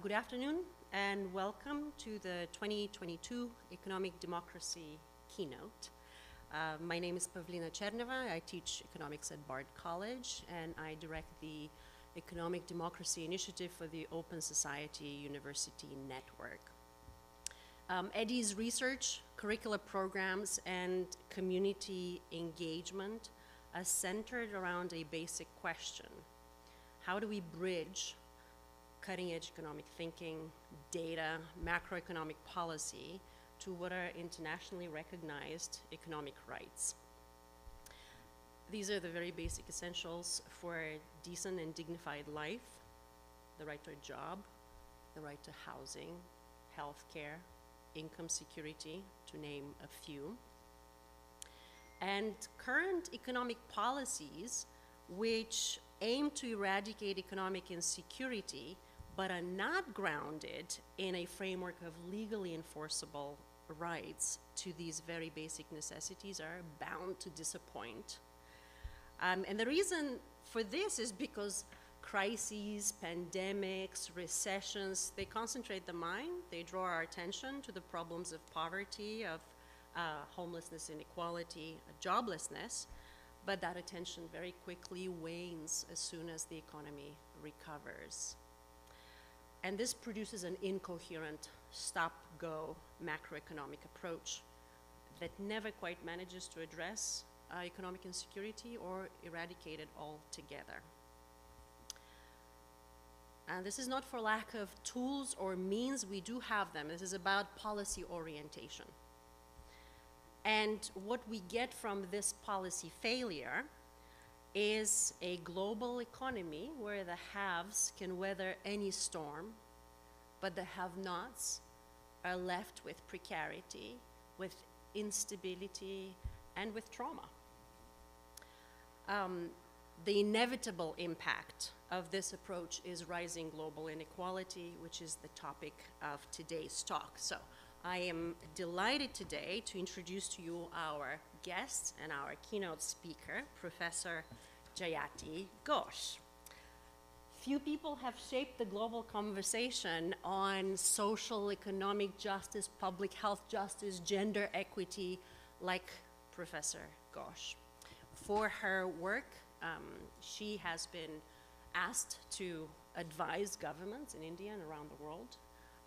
Good afternoon and welcome to the 2022 Economic Democracy keynote. Uh, my name is Pavlina Tcherneva. I teach economics at Bard College and I direct the Economic Democracy Initiative for the Open Society University Network. Um, EDI's research, curricular programs, and community engagement are centered around a basic question. How do we bridge cutting edge economic thinking, data, macroeconomic policy to what are internationally recognized economic rights. These are the very basic essentials for a decent and dignified life the right to a job, the right to housing, health care, income security, to name a few. And current economic policies, which aim to eradicate economic insecurity, but are not grounded in a framework of legally enforceable rights to these very basic necessities are bound to disappoint. Um, and the reason for this is because crises, pandemics, recessions, they concentrate the mind, they draw our attention to the problems of poverty, of uh, homelessness, inequality, joblessness, but that attention very quickly wanes as soon as the economy recovers. And this produces an incoherent stop-go macroeconomic approach that never quite manages to address uh, economic insecurity or eradicate it altogether. And this is not for lack of tools or means, we do have them. This is about policy orientation. And what we get from this policy failure is a global economy where the haves can weather any storm, but the have nots are left with precarity, with instability, and with trauma. Um, the inevitable impact of this approach is rising global inequality, which is the topic of today's talk. So I am delighted today to introduce to you our guest and our keynote speaker, Professor Jayati Ghosh. Few people have shaped the global conversation on social, economic justice, public health justice, gender equity, like Professor Ghosh. For her work, um, she has been asked to advise governments in India and around the world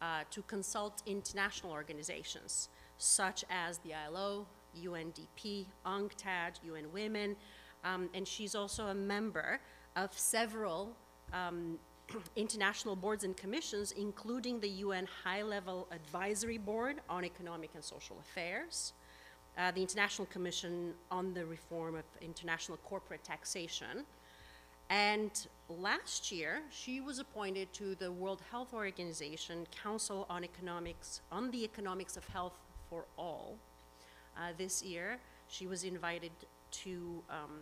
uh, to consult international organizations such as the ILO, UNDP, UNCTAD, UN Women, um, and she's also a member of several um, international boards and commissions, including the UN High Level Advisory Board on Economic and Social Affairs, uh, the International Commission on the Reform of International Corporate Taxation, and last year, she was appointed to the World Health Organization Council on Economics, on the Economics of Health for All. Uh, this year, she was invited to um,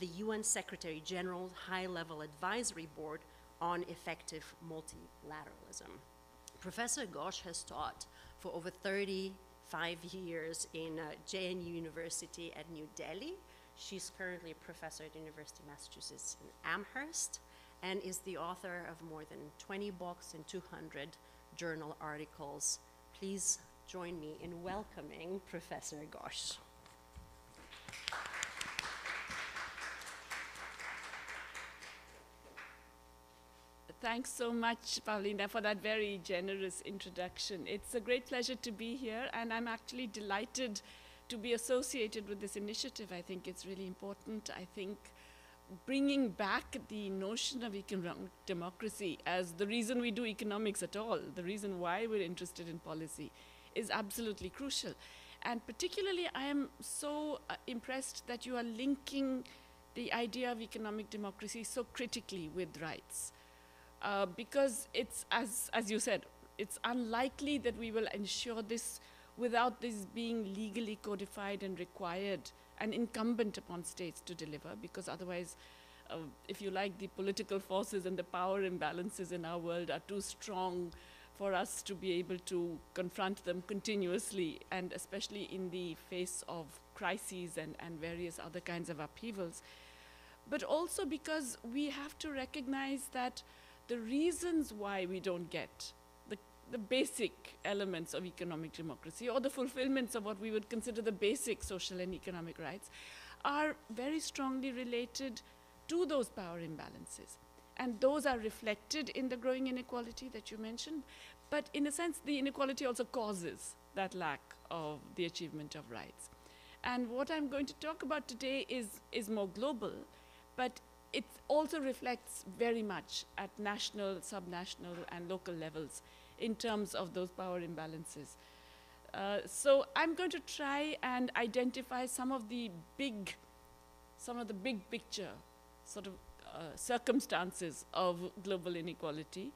the UN Secretary General High Level Advisory Board on Effective Multilateralism. Professor Ghosh has taught for over 35 years in uh, JNU University at New Delhi She's currently a professor at University of Massachusetts in Amherst and is the author of more than 20 books and 200 journal articles. Please join me in welcoming Professor Ghosh. Thanks so much, Paulina, for that very generous introduction. It's a great pleasure to be here, and I'm actually delighted to be associated with this initiative, I think it's really important. I think bringing back the notion of economic democracy as the reason we do economics at all, the reason why we're interested in policy, is absolutely crucial. And particularly, I am so uh, impressed that you are linking the idea of economic democracy so critically with rights. Uh, because it's, as, as you said, it's unlikely that we will ensure this without this being legally codified and required and incumbent upon states to deliver, because otherwise, uh, if you like, the political forces and the power imbalances in our world are too strong for us to be able to confront them continuously, and especially in the face of crises and, and various other kinds of upheavals. But also because we have to recognize that the reasons why we don't get the, the basic elements of economic democracy or the fulfillments of what we would consider the basic social and economic rights are very strongly related to those power imbalances. And those are reflected in the growing inequality that you mentioned. But in a sense, the inequality also causes that lack of the achievement of rights. And what I'm going to talk about today is, is more global, but it also reflects very much at national, subnational, and local levels in terms of those power imbalances. Uh, so I'm going to try and identify some of the big, some of the big picture sort of circumstances of global inequality,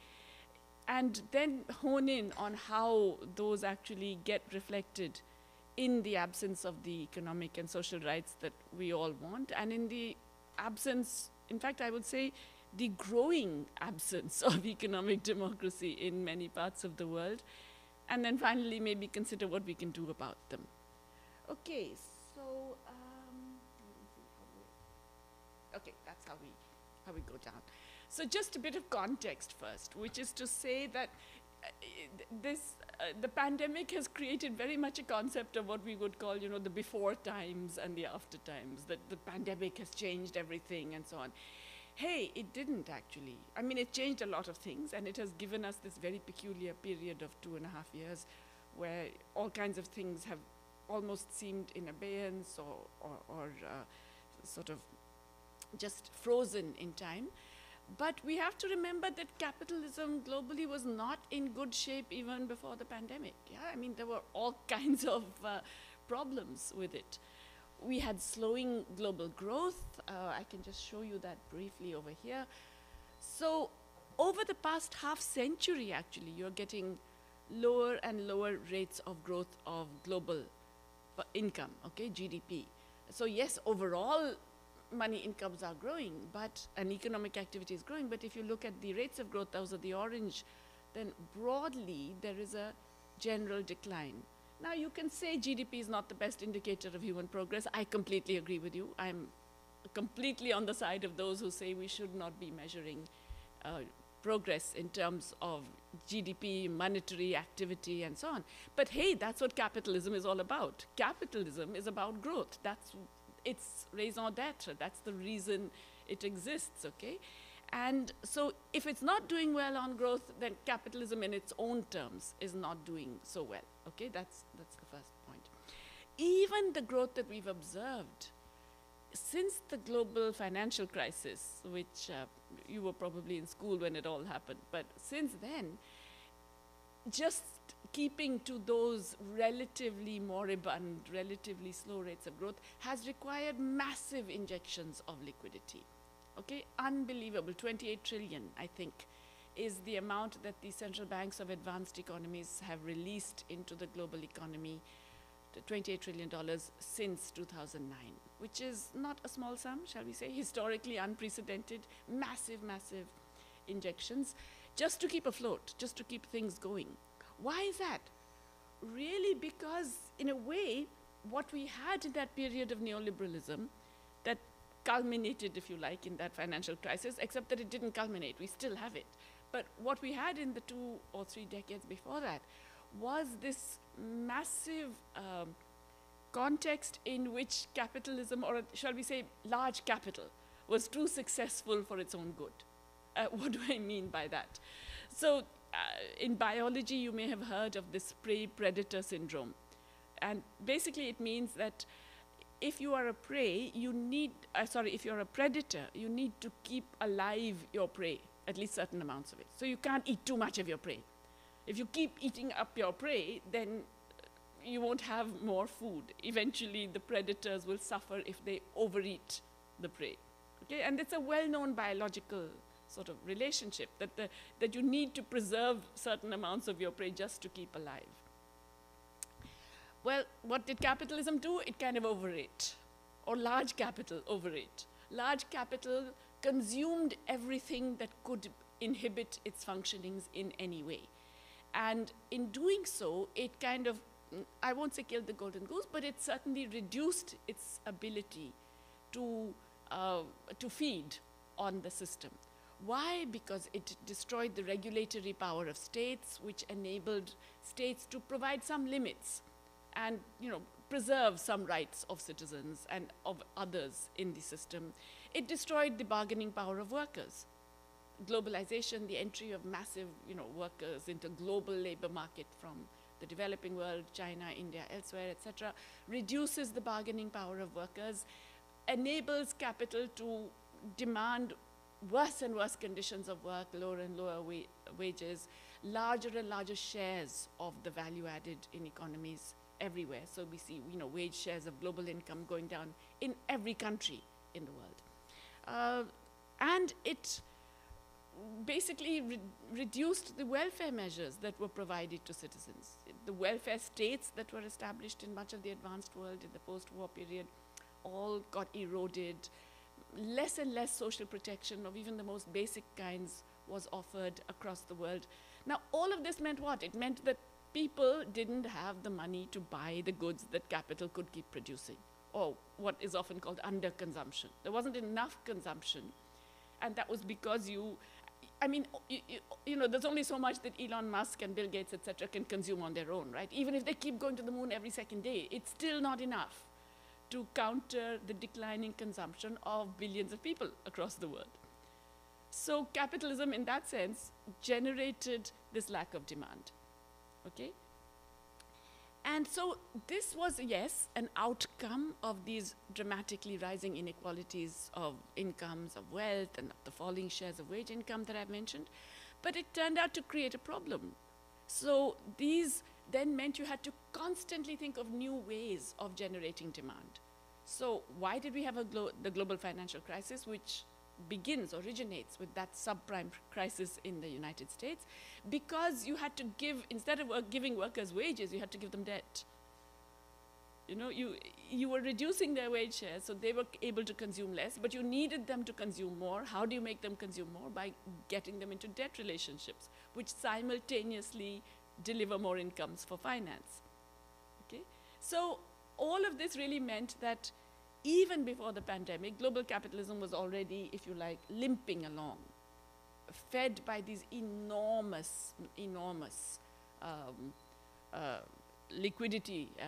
and then hone in on how those actually get reflected in the absence of the economic and social rights that we all want, and in the absence, in fact, I would say, the growing absence of economic democracy in many parts of the world, and then finally maybe consider what we can do about them. Okay, so um, okay, that's how we how we go down. So just a bit of context first, which is to say that uh, this uh, the pandemic has created very much a concept of what we would call, you know, the before times and the after times. That the pandemic has changed everything and so on. Hey, it didn't actually. I mean, it changed a lot of things, and it has given us this very peculiar period of two and a half years, where all kinds of things have almost seemed in abeyance or or, or uh, sort of just frozen in time. But we have to remember that capitalism globally was not in good shape even before the pandemic. Yeah, I mean, there were all kinds of uh, problems with it. We had slowing global growth. Uh, I can just show you that briefly over here. So, over the past half century, actually, you're getting lower and lower rates of growth of global uh, income, okay, GDP. So, yes, overall, money incomes are growing, but and economic activity is growing. But if you look at the rates of growth, those are the orange, then broadly there is a general decline. Now you can say GDP is not the best indicator of human progress. I completely agree with you. I'm completely on the side of those who say we should not be measuring uh, progress in terms of GDP, monetary activity, and so on. But hey, that's what capitalism is all about. Capitalism is about growth. That's its raison d'etre. That's the reason it exists, okay? And so if it's not doing well on growth, then capitalism in its own terms is not doing so well, okay? That's, that's the first point. Even the growth that we've observed since the global financial crisis, which uh, you were probably in school when it all happened, but since then, just keeping to those relatively moribund, relatively slow rates of growth has required massive injections of liquidity. Okay, unbelievable. 28 trillion, I think, is the amount that the central banks of advanced economies have released into the global economy. the 28 trillion dollars since 2009, which is not a small sum, shall we say, historically unprecedented, massive, massive injections, just to keep afloat, just to keep things going. Why is that? Really, because in a way, what we had in that period of neoliberalism that culminated, if you like, in that financial crisis, except that it didn't culminate, we still have it. But what we had in the two or three decades before that was this massive um, context in which capitalism, or shall we say, large capital, was too successful for its own good. Uh, what do I mean by that? So, in biology, you may have heard of this prey predator syndrome. And basically, it means that if you are a prey, you need, uh, sorry, if you're a predator, you need to keep alive your prey, at least certain amounts of it. So you can't eat too much of your prey. If you keep eating up your prey, then you won't have more food. Eventually, the predators will suffer if they overeat the prey. Okay, and it's a well-known biological sort of relationship that the, that you need to preserve certain amounts of your prey just to keep alive. Well, what did capitalism do? It kind of overate, or large capital overate. Large capital consumed everything that could inhibit its functionings in any way. And in doing so, it kind of, I won't say killed the golden goose, but it certainly reduced its ability to, uh, to feed on the system. Why? Because it destroyed the regulatory power of states, which enabled states to provide some limits and, you know, preserve some rights of citizens and of others in the system. It destroyed the bargaining power of workers. Globalization, the entry of massive, you know, workers into global labor market from the developing world, China, India, elsewhere, etc., reduces the bargaining power of workers, enables capital to demand worse and worse conditions of work, lower and lower wa- wages, larger and larger shares of the value added in economies everywhere. So we see, you know, wage shares of global income going down in every country in the world. Uh, and it basically re- reduced the welfare measures that were provided to citizens. The welfare states that were established in much of the advanced world in the post war period all got eroded. Less and less social protection of even the most basic kinds was offered across the world. Now, all of this meant what? It meant that people didn't have the money to buy the goods that capital could keep producing, or what is often called underconsumption. There wasn't enough consumption, and that was because you I mean, you, you, you, know, there's only so much that Elon Musk and Bill Gates, etc., can consume on their own, right? Even if they keep going to the moon every second day, it's still not enough to counter the declining consumption of billions of people across the world. So capitalism, in that sense, generated this lack of demand. Okay? And so this was, yes, an outcome of these dramatically rising inequalities of incomes, of wealth, and of the falling shares of wage income that I've mentioned. But it turned out to create a problem. So these then meant you had to constantly think of new ways of generating demand. So why did we have glo the global financial crisis, which begins, originates with that subprime crisis in the United States, because you had to give, instead of work, giving workers wages, you had to give them debt. You know, you, you were reducing their wage share, so they were able to consume less, but you needed them to consume more. How do you make them consume more? By getting them into debt relationships, which simultaneously deliver more incomes for finance. Okay? So all of this really meant that even before the pandemic, global capitalism was already, if you like, limping along, fed by these enormous, enormous um, uh, liquidity uh,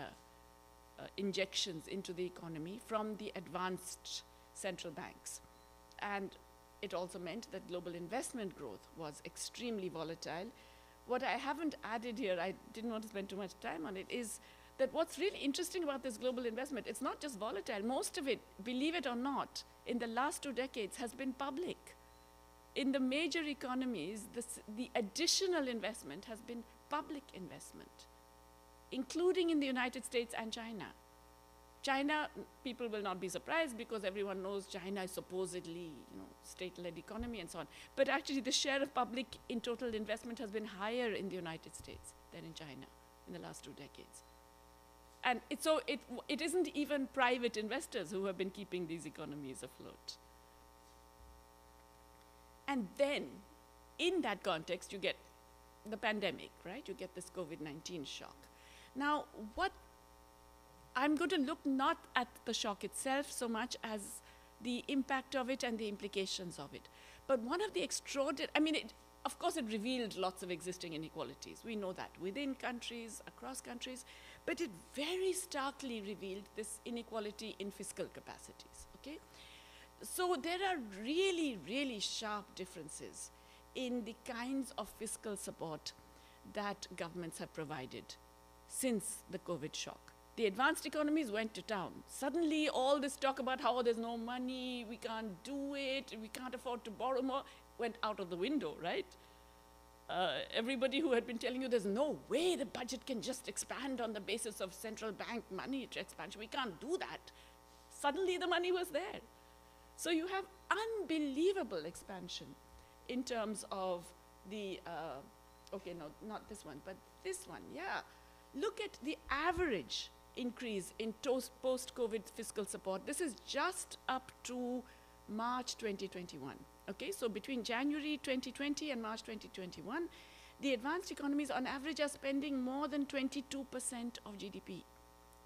uh, injections into the economy from the advanced central banks. And it also meant that global investment growth was extremely volatile. What I haven't added here, I didn't want to spend too much time on it, is that what's really interesting about this global investment, it's not just volatile. Most of it, believe it or not, in the last two decades has been public. In the major economies, this, the additional investment has been public investment, including in the United States and China. China, people will not be surprised because everyone knows China is supposedly, you know, state-led economy and so on. But actually, the share of public in total investment has been higher in the United States than in China in the last two decades. And it, so it, it isn't even private investors who have been keeping these economies afloat. And then, in that context, you get the pandemic, right? You get this COVID 19 shock. Now, what I'm going to look not at the shock itself so much as the impact of it and the implications of it. But one of the extraordinary, I mean, it, of course, it revealed lots of existing inequalities. We know that within countries, across countries, but it very starkly revealed this inequality in fiscal capacities. Okay? So there are really, really sharp differences in the kinds of fiscal support that governments have provided since the COVID shock. The advanced economies went to town. Suddenly, all this talk about how there's no money, we can't do it, we can't afford to borrow more, went out of the window, right? Uh, everybody who had been telling you there's no way the budget can just expand on the basis of central bank money expansion, we can't do that. Suddenly, the money was there. So you have unbelievable expansion in terms of the, uh, okay, no, not this one, but this one, yeah. Look at the average increase in post COVID fiscal support. This is just up to March 2021. Okay, so between January 2020 and March 2021, the advanced economies on average are spending more than 22% of GDP,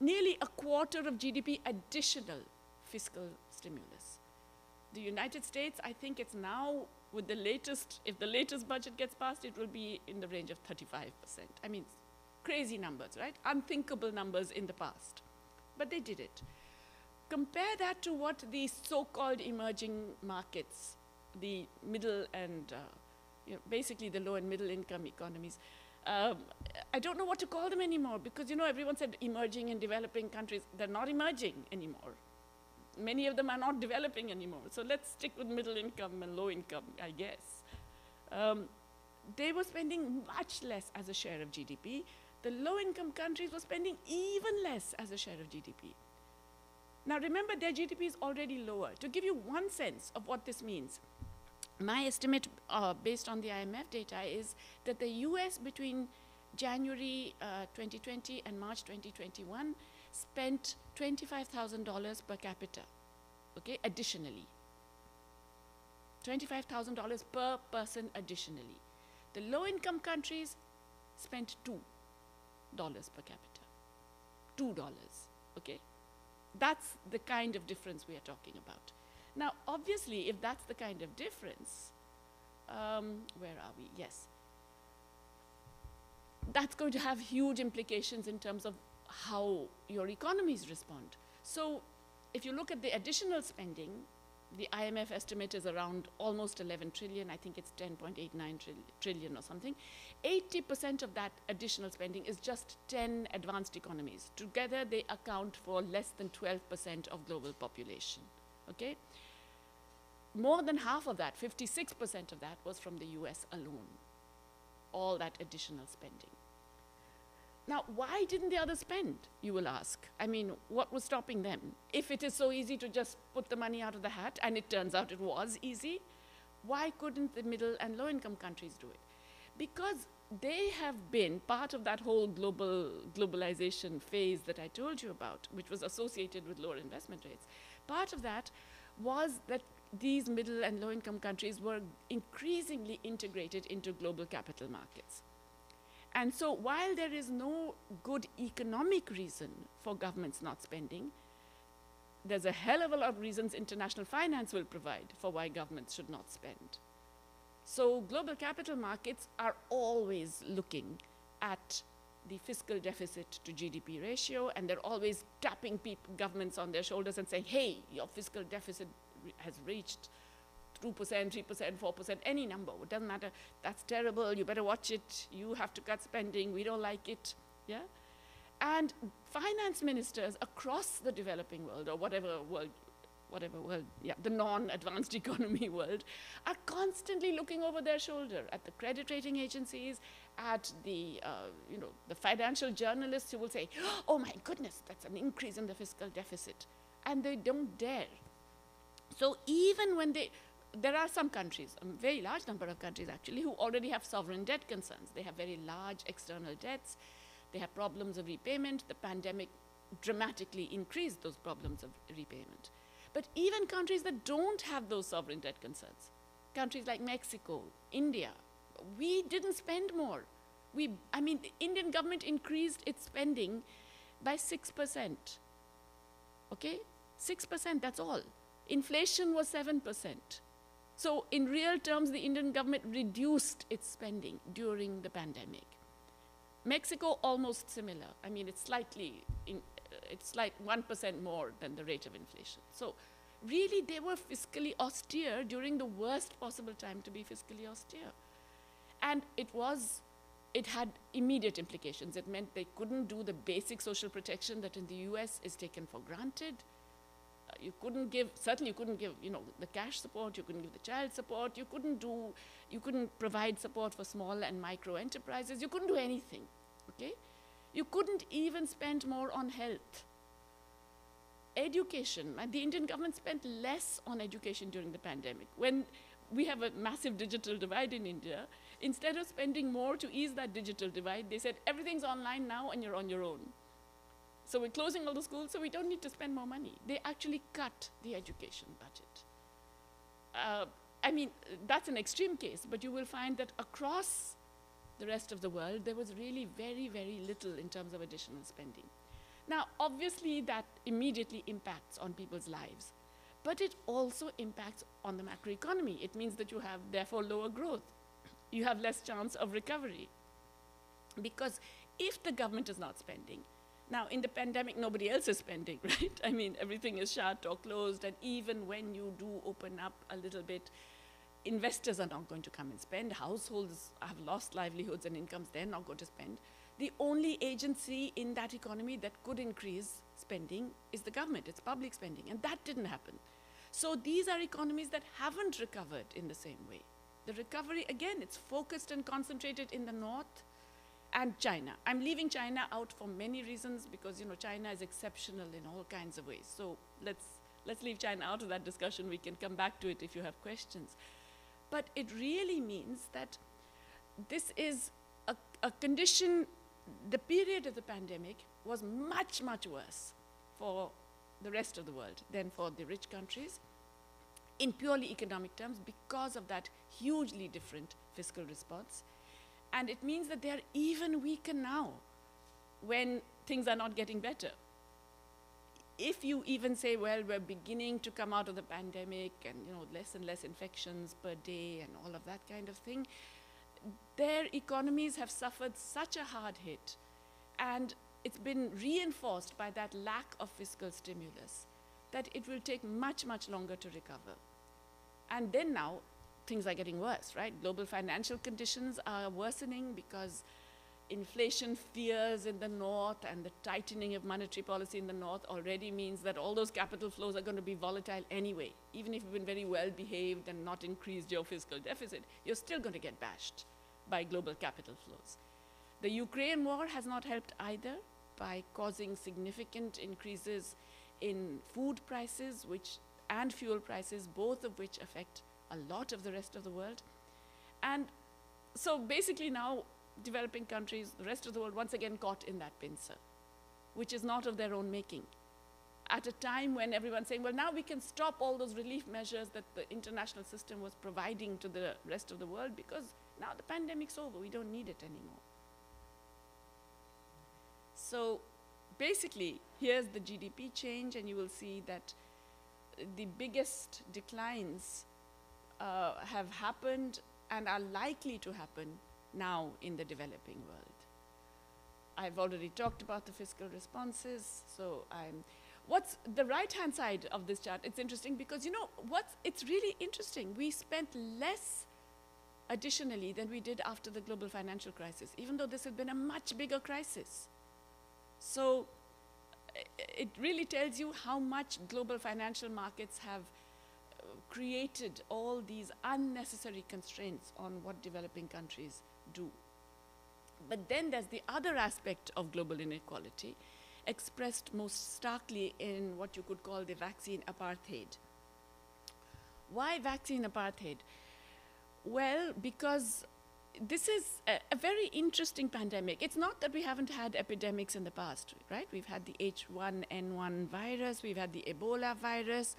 nearly a quarter of GDP additional fiscal stimulus. The United States, I think it's now with the latest, if the latest budget gets passed, it will be in the range of 35%. I mean, crazy numbers, right? Unthinkable numbers in the past. But they did it. Compare that to what the so called emerging markets, the middle and uh, you know, basically the low and middle income economies. Um, I don't know what to call them anymore because you know everyone said emerging and developing countries. They're not emerging anymore. Many of them are not developing anymore. So let's stick with middle income and low income, I guess. Um, they were spending much less as a share of GDP. The low income countries were spending even less as a share of GDP. Now remember, their GDP is already lower. To give you one sense of what this means, my estimate uh, based on the IMF data is that the US between January uh, 2020 and March 2021 spent $25,000 per capita, okay, additionally. $25,000 per person additionally. The low income countries spent $2 per capita. $2, okay? That's the kind of difference we are talking about. Now, obviously, if that's the kind of difference, um, where are we? Yes. That's going to have huge implications in terms of how your economies respond. So, if you look at the additional spending, the IMF estimate is around almost 11 trillion. I think it's 10.89 trillion or something. 80% of that additional spending is just 10 advanced economies. Together, they account for less than 12% of global population. Okay? More than half of that, 56% of that, was from the US alone. All that additional spending. Now, why didn't the others spend, you will ask? I mean, what was stopping them? If it is so easy to just put the money out of the hat, and it turns out it was easy, why couldn't the middle and low income countries do it? Because they have been part of that whole global globalization phase that I told you about, which was associated with lower investment rates. Part of that was that these middle and low income countries were increasingly integrated into global capital markets. And so, while there is no good economic reason for governments not spending, there's a hell of a lot of reasons international finance will provide for why governments should not spend. So, global capital markets are always looking at the fiscal deficit to GDP ratio, and they're always tapping governments on their shoulders and saying, hey, your fiscal deficit has reached 2%, 3%, 4%, any number. It doesn't matter. That's terrible. You better watch it. You have to cut spending. We don't like it. Yeah? And finance ministers across the developing world, or whatever world, whatever world, yeah, the non-advanced economy world, are constantly looking over their shoulder at the credit rating agencies, at the, uh, you know, the financial journalists who will say, oh my goodness, that's an increase in the fiscal deficit. And they don't dare. So even when they, there are some countries, a very large number of countries actually, who already have sovereign debt concerns. They have very large external debts. They have problems of repayment. The pandemic dramatically increased those problems of repayment. But even countries that don't have those sovereign debt concerns, countries like Mexico, India, we didn't spend more. We, I mean, the Indian government increased its spending by 6%. Okay? 6%, that's all. Inflation was 7%. So, in real terms, the Indian government reduced its spending during the pandemic. Mexico, almost similar. I mean, it's slightly, in, uh, it's like 1% more than the rate of inflation. So, really, they were fiscally austere during the worst possible time to be fiscally austere. And it was, it had immediate implications. It meant they couldn't do the basic social protection that in the US is taken for granted. You couldn't give, certainly you couldn't give, you know, the cash support, you couldn't give the child support, you couldn't do, you couldn't provide support for small and micro enterprises, you couldn't do anything, okay? You couldn't even spend more on health. Education, the Indian government spent less on education during the pandemic. When we have a massive digital divide in India, instead of spending more to ease that digital divide, they said everything's online now and you're on your own. So we're closing all the schools, so we don't need to spend more money. They actually cut the education budget. Uh, I mean, that's an extreme case, but you will find that across the rest of the world, there was really very, very little in terms of additional spending. Now, obviously, that immediately impacts on people's lives but it also impacts on the macroeconomy. It means that you have, therefore, lower growth. You have less chance of recovery. Because if the government is not spending, now in the pandemic, nobody else is spending, right? I mean, everything is shut or closed, and even when you do open up a little bit, investors are not going to come and spend. Households have lost livelihoods and incomes, they're not going to spend. The only agency in that economy that could increase spending is the government, it's public spending, and that didn't happen. So these are economies that haven't recovered in the same way. The recovery, again, it's focused and concentrated in the north and China. I'm leaving China out for many reasons because you know China is exceptional in all kinds of ways. So let's let's leave China out of that discussion. We can come back to it if you have questions. But it really means that this is a, a condition. The period of the pandemic was much much worse for the rest of the world than for the rich countries in purely economic terms because of that hugely different fiscal response and it means that they are even weaker now when things are not getting better. If you even say, well, we're beginning to come out of the pandemic and you know less and less infections per day and all of that kind of thing, their economies have suffered such a hard hit and it's been reinforced by that lack of fiscal stimulus that it will take much, much longer to recover. And then now, things are getting worse, right? Global financial conditions are worsening because inflation fears in the north and the tightening of monetary policy in the north already means that all those capital flows are going to be volatile anyway. Even if you've been very well behaved and not increased your fiscal deficit, you're still going to get bashed by global capital flows. The Ukraine war has not helped either by causing significant increases in food prices which and fuel prices, both of which affect a lot of the rest of the world. And so basically now developing countries, the rest of the world once again caught in that pincer, which is not of their own making. At a time when everyone's saying, well, now we can stop all those relief measures that the international system was providing to the rest of the world because now the pandemic's over, we don't need it anymore. So basically, here's the GDP change, and you will see that the biggest declines uh, have happened and are likely to happen now in the developing world. I've already talked about the fiscal responses, so I'm. What's the right hand side of this chart? It's interesting because you know what's it's really interesting. We spent less additionally than we did after the global financial crisis, even though this had been a much bigger crisis. So it really tells you how much global financial markets have created all these unnecessary constraints on what developing countries do. But then there's the other aspect of global inequality, expressed most starkly in what you could call the vaccine apartheid. Why vaccine apartheid? Well, because this is a, a, very interesting pandemic. It's not that we haven't had epidemics in the past, right? We've had the H1N1 virus, we've had the Ebola virus,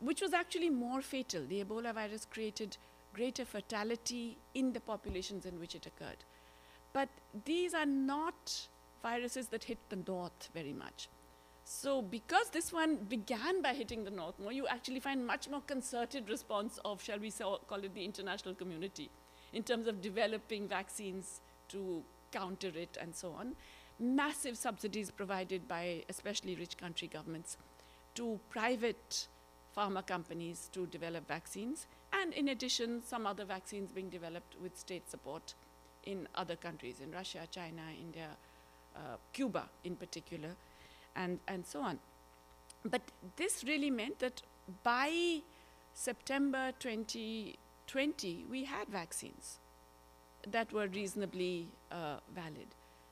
which was actually more fatal. The Ebola virus created greater fatality in the populations in which it occurred. But these are not viruses that hit the north very much. So, because this one began by hitting the north more, you actually find much more concerted response of, shall we call it, the international community in terms of developing vaccines to counter it and so on. Massive subsidies provided by especially rich country governments to private pharma companies to develop vaccines, and in addition, some other vaccines being developed with state support in other countries, in Russia, China, India, uh, Cuba in particular, and, and so on. But this really meant that by September 2020, we had vaccines that were reasonably uh, valid.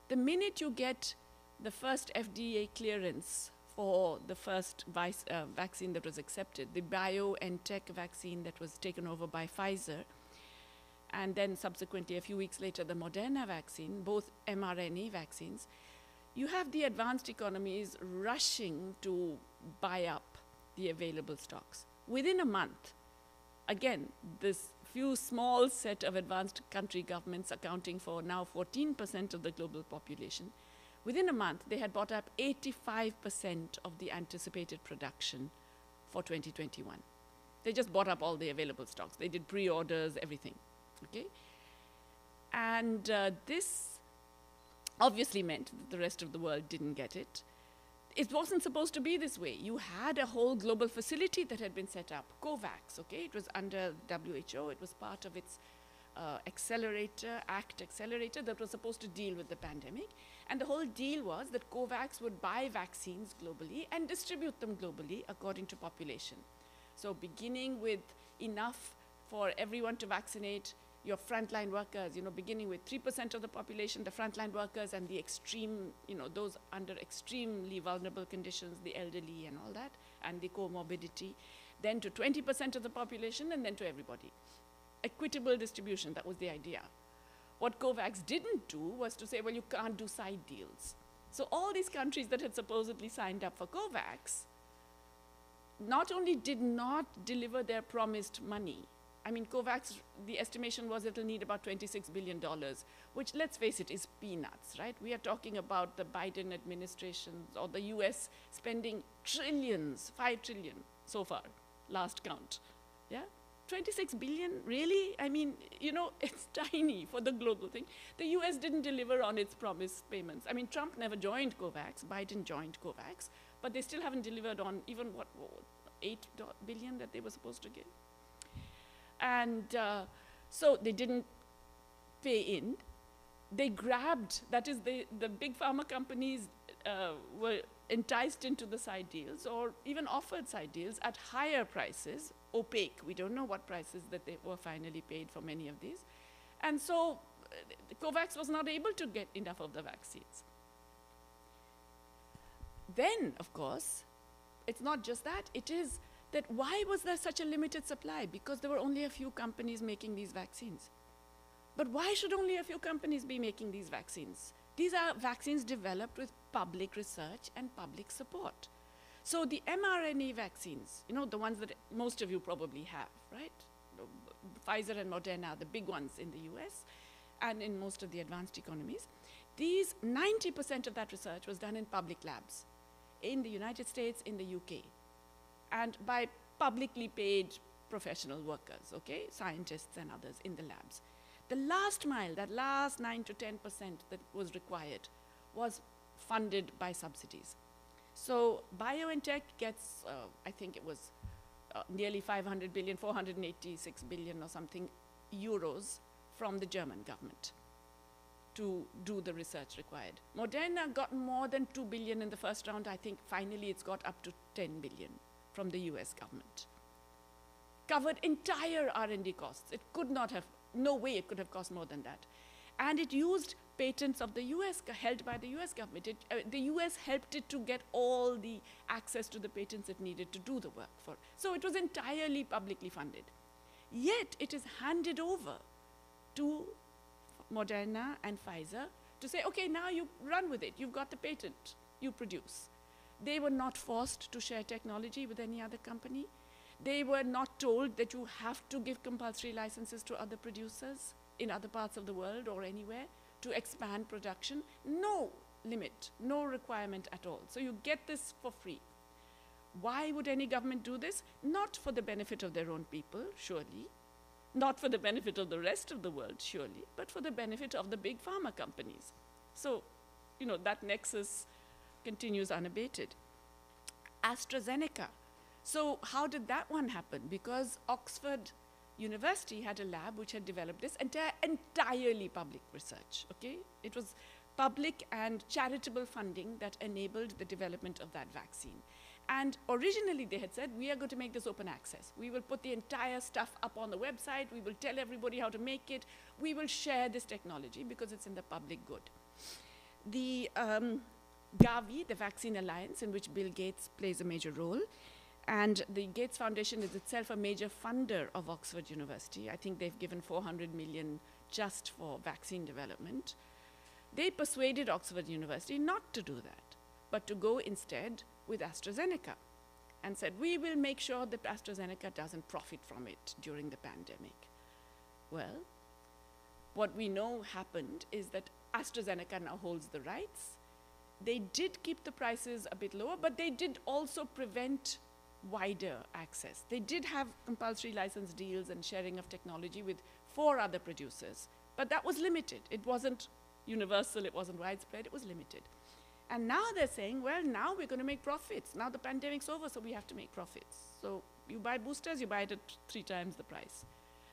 The minute you get the first FDA clearance for the first vice, uh, vaccine that was accepted, the BioNTech vaccine that was taken over by Pfizer, and then subsequently, a few weeks later, the Moderna vaccine, both mRNA vaccines, you have the advanced economies rushing to buy up the available stocks. Within a month, again, this few small set of advanced country governments accounting for now 14% of the global population Within a month, they had bought up 85% of the anticipated production for 2021. They just bought up all the available stocks. They did pre orders, everything. Okay? And uh, this obviously meant that the rest of the world didn't get it. It wasn't supposed to be this way. You had a whole global facility that had been set up, COVAX, okay? It was under WHO, it was part of its uh, accelerator, ACT accelerator, that was supposed to deal with the pandemic. And the whole deal was that COVAX would buy vaccines globally and distribute them globally according to population. So, beginning with enough for everyone to vaccinate your frontline workers, you know, beginning with 3% of the population, the frontline workers, and the extreme, you know, those under extremely vulnerable conditions, the elderly and all that, and the comorbidity, then to 20% of the population, and then to everybody. Equitable distribution, that was the idea. What COVAX didn't do was to say, well, you can't do side deals. So all these countries that had supposedly signed up for COVAX not only did not deliver their promised money, I mean, COVAX, the estimation was it'll need about $26 billion, which, let's face it, is peanuts, right? We are talking about the Biden administration or the US spending trillions, 5 trillion so far, last count. Yeah? 26 billion, really? I mean, you know, it's tiny for the global thing. The US didn't deliver on its promised payments. I mean, Trump never joined COVAX, Biden joined COVAX, but they still haven't delivered on even what, what 8 billion that they were supposed to give. And uh, so they didn't pay in. They grabbed, that is, the, the big pharma companies uh, were enticed into the side deals or even offered side deals at higher prices, opaque. We don't know what prices that they were finally paid for many of these. And so uh, COVAX was not able to get enough of the vaccines. Then, of course, it's not just that, it is that why was there such a limited supply? Because there were only a few companies making these vaccines. But why should only a few companies be making these vaccines? These are vaccines developed with public research and public support. So the mRNA vaccines, you know, the ones that most of you probably have, right? Pfizer and Moderna, the big ones in the US and in most of the advanced economies. These 90% of that research was done in public labs in the United States, in the UK and by publicly paid professional workers, okay, scientists and others in the labs. The last mile, that last 9 to 10% that was required, was funded by subsidies. So BioNTech gets, uh, I think it was uh, nearly 500 billion, 486 billion or something euros from the German government to do the research required. Moderna got more than 2 billion in the first round. I think finally it's got up to 10 billion from the US government. Covered entire R&D costs. It could not have, no way it could have cost more than that. And it used patents of the US, held by the US government. It, uh, the US helped it to get all the access to the patents it needed to do the work for. So it was entirely publicly funded. Yet it is handed over to Moderna and Pfizer to say, okay, now you run with it. You've got the patent. You produce. They were not forced to share technology with any other company. They were not told that you have to give compulsory licenses to other producers in other parts of the world or anywhere to expand production. No limit, no requirement at all. So you get this for free. Why would any government do this? Not for the benefit of their own people, surely. Not for the benefit of the rest of the world, surely, but for the benefit of the big pharma companies. So, you know, that nexus continues unabated. AstraZeneca. So, how did that one happen? Because Oxford University had a lab which had developed this enti- entirely public research. Okay, it was public and charitable funding that enabled the development of that vaccine. And originally they had said, we are going to make this open access. We will put the entire stuff up on the website. We will tell everybody how to make it. We will share this technology because it's in the public good. The um, Gavi, the Vaccine Alliance, in which Bill Gates plays a major role. And the Gates Foundation is itself a major funder of Oxford University. I think they've given 400 million just for vaccine development. They persuaded Oxford University not to do that, but to go instead with AstraZeneca and said, we will make sure that AstraZeneca doesn't profit from it during the pandemic. Well, what we know happened is that AstraZeneca now holds the rights they did keep the prices a bit lower, but they did also prevent wider access. They did have compulsory license deals and sharing of technology with four other producers, but that was limited. It wasn't universal, it wasn't widespread, it was limited. And now they're saying, well, now we're going to make profits. Now the pandemic's over, so we have to make profits. So you buy boosters, you buy it at three times the price.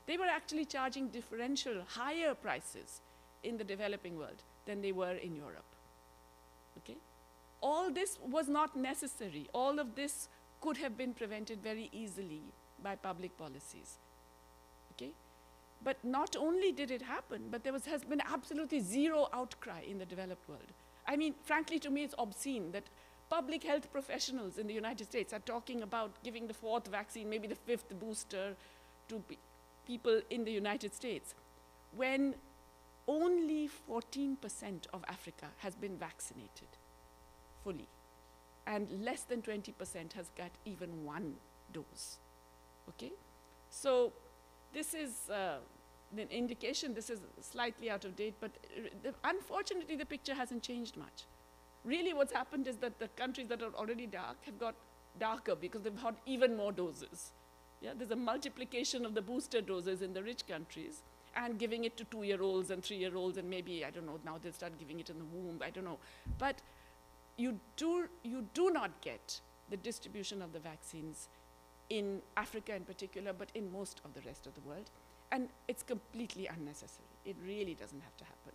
They were actually charging differential, higher prices in the developing world than they were in Europe. Okay? All this was not necessary. All of this could have been prevented very easily by public policies. Okay? But not only did it happen, but there was, has been absolutely zero outcry in the developed world. I mean, frankly, to me, it's obscene that public health professionals in the United States are talking about giving the fourth vaccine, maybe the fifth booster, to pe- people in the United States, when only 14% of Africa has been vaccinated fully, and less than 20% has got even one dose. Okay? So, this is uh, an indication, this is slightly out of date, but uh, the, unfortunately, the picture hasn't changed much. Really, what's happened is that the countries that are already dark have got darker because they've had even more doses. Yeah, there's a multiplication of the booster doses in the rich countries and giving it to two year olds and three year olds, and maybe, I don't know, now they'll start giving it in the womb, I don't know. But you do, you do not get the distribution of the vaccines in Africa in particular, but in most of the rest of the world. And it's completely unnecessary. It really doesn't have to happen.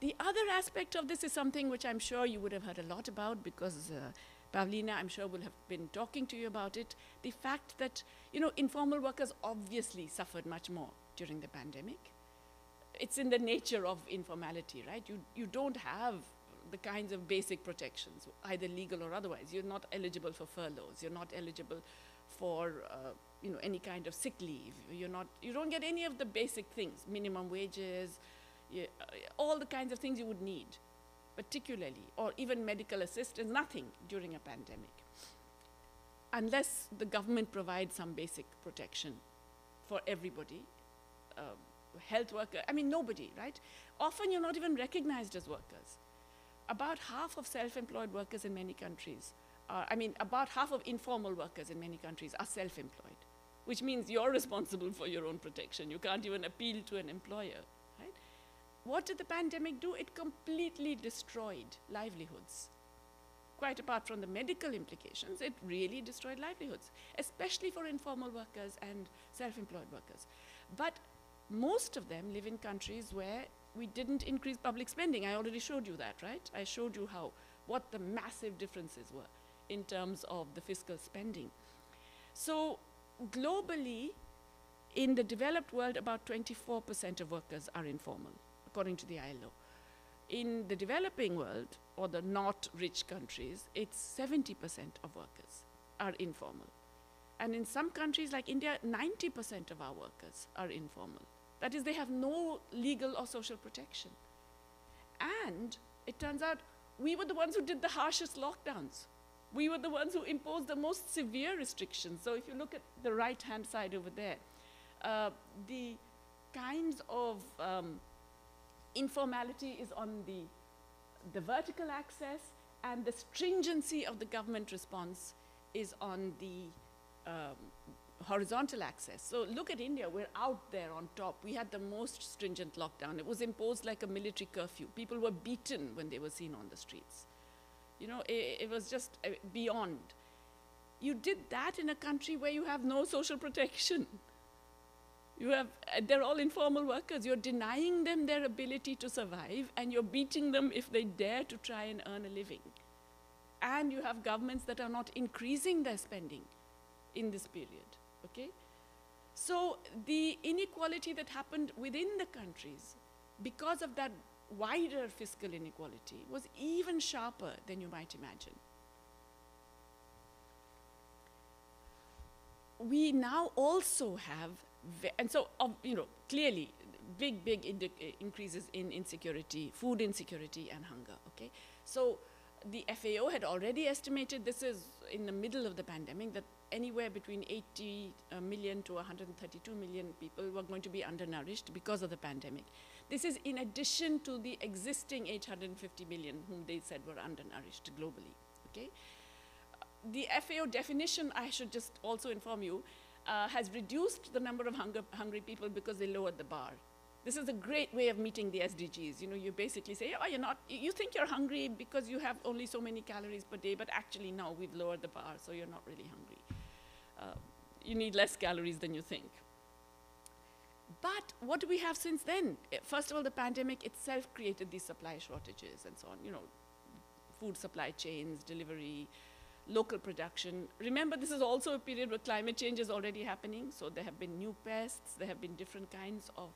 The other aspect of this is something which I'm sure you would have heard a lot about because uh, Pavlina, I'm sure, will have been talking to you about it. The fact that, you know, informal workers obviously suffered much more during the pandemic. It's in the nature of informality, right? You, you don't have the kinds of basic protections, either legal or otherwise. You're not eligible for furloughs. You're not eligible for, uh, you know, any kind of sick leave. You're not, you don't get any of the basic things, minimum wages, you, uh, all the kinds of things you would need particularly, or even medical assistance, nothing during a pandemic, unless the government provides some basic protection for everybody. Uh, health worker, I mean, nobody, right? Often you're not even recognized as workers. About half of self employed workers in many countries, are, I mean, about half of informal workers in many countries are self employed, which means you're responsible for your own protection. You can't even appeal to an employer right? what did the pandemic do? It completely destroyed livelihoods. Quite apart from the medical implications, it really destroyed livelihoods, especially for informal workers and self employed workers. But most of them live in countries where we didn't increase public spending. I already showed you that, right? I showed you how, what the massive differences were in terms of the fiscal spending. So, globally, in the developed world, about 24% of workers are informal according to the ILO. In the developing world, or the not rich countries, it's 70% of workers are informal. And in some countries like India, 90% of our workers are informal. That is, they have no legal or social protection. And it turns out we were the ones who did the harshest lockdowns. We were the ones who imposed the most severe restrictions. So if you look at the right hand side over there, uh, the kinds of um, informality is on the, the vertical axis, and the stringency of the government response is on the um, horizontal axis. So look at India, we're out there on top. We had the most stringent lockdown. It was imposed like a military curfew. People were beaten when they were seen on the streets. You know, it, it was just uh, beyond. You did that in a country where you have no social protection. You have, uh, they're all informal workers. You're denying them their ability to survive, and you're beating them if they dare to try and earn a living. And you have governments that are not increasing their spending in this period. Okay? So the inequality that happened within the countries, because of that wider fiscal inequality, was even sharper than you might imagine. We now also have and so, um, you know, clearly, big, big increases in insecurity, food insecurity, and hunger. Okay, so the FAO had already estimated this is in the middle of the pandemic that anywhere between 80 uh, to 132 million people were going to be undernourished because of the pandemic. This is in addition to the existing 850 million whom they said were undernourished globally. Okay, the FAO definition, I should just also inform you, uh, has reduced the number of hunger, hungry people because they lowered the bar. This is a great way of meeting the SDGs. You know, you basically say, oh, you're not, you think you're hungry because you have only so many calories per day, but actually, no, we've lowered the bar, so you're not really hungry. Uh, you need less calories than you think. But what do we have since then? Eh, First of all, the pandemic itself created these supply shortages and so on. You know, food supply chains, delivery, local production. Remember, this is also a period where climate change is already happening. So there have been new pests, there have been different kinds of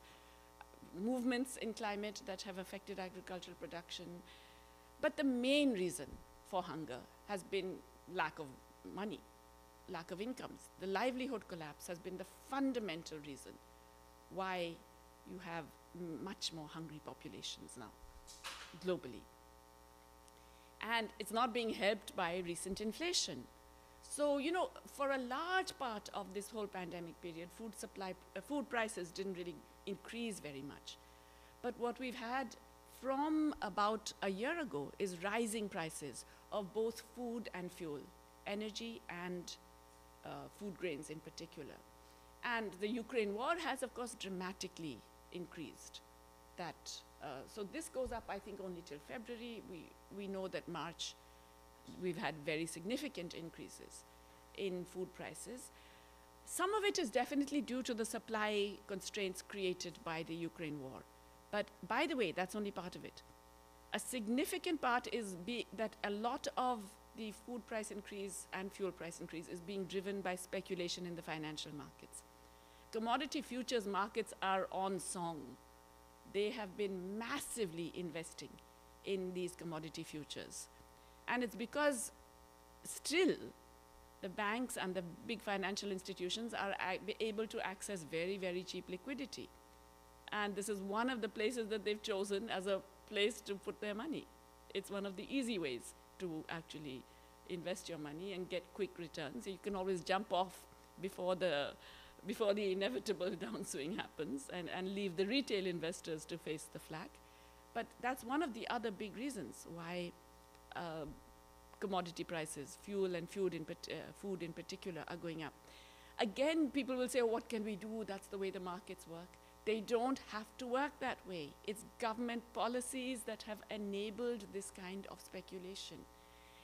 movements in climate that have affected agricultural production. But the main reason for hunger has been lack of money, lack of incomes. The livelihood collapse has been the fundamental reason why you have much more hungry populations now, globally. And it's not being helped by recent inflation. So, you know, for a large part of this whole pandemic period, food supply, uh, food prices didn't really increase very much. But what we've had from about a year ago is rising prices of both food and fuel, energy and uh, food grains in particular. And the Ukraine war has, of course, dramatically increased that. Uh, so this goes up, I think, only till February. We, we know that March, we've had very significant increases in food prices. Some of it is definitely due to the supply constraints created by the Ukraine war. But by the way, that's only part of it. A significant part is that a lot of the food price increase and fuel price increase is being driven by speculation in the financial markets. Commodity futures markets are on song. They have been massively investing in these commodity futures. And it's because still the banks and the big financial institutions are able to access very, very cheap liquidity. And this is one of the places that they've chosen as a place to put their money. It's one of the easy ways to actually invest your money and get quick returns. You can always jump off before the, before the inevitable downswing happens and, and leave the retail investors to face the flak. But that's one of the other big reasons why uh, commodity prices, fuel and food in, uh, food in particular, are going up. Again, people will say, oh, what can we do? That's the way the markets work. They don't have to work that way. It's government policies that have enabled this kind of speculation.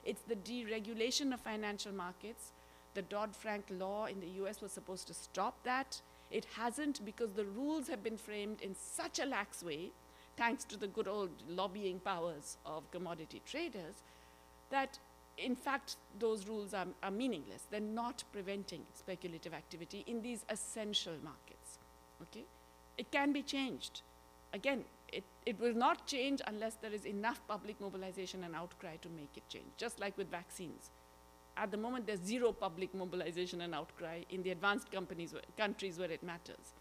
It's the deregulation of financial markets. The Dodd Frank law in the US was supposed to stop that. It hasn't because the rules have been framed in such a lax way, thanks to the good old lobbying powers of commodity traders, that in fact those rules are, are meaningless. They're not preventing speculative activity in these essential markets. Okay? It can be changed. Again, it, it will not change unless there is enough public mobilization and outcry to make it change, just like with vaccines. At the moment, there's zero public mobilization and outcry in the advanced companies, countries where it matters.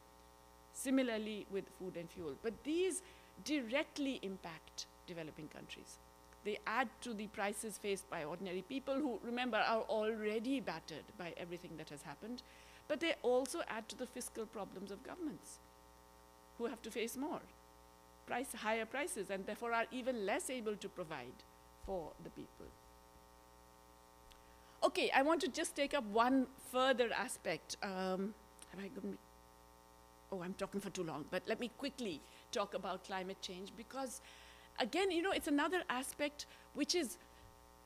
Similarly with food and fuel. But these directly impact developing countries. They add to the prices faced by ordinary people who, remember, are already battered by everything that has happened. But they also add to the fiscal problems of governments who have to face more price, higher prices, and therefore are even less able to provide for the people. Okay, I want to just take up one further aspect. Um, have I gone? Oh, I'm talking for too long, but let me quickly talk about climate change because, again, you know, it's another aspect which is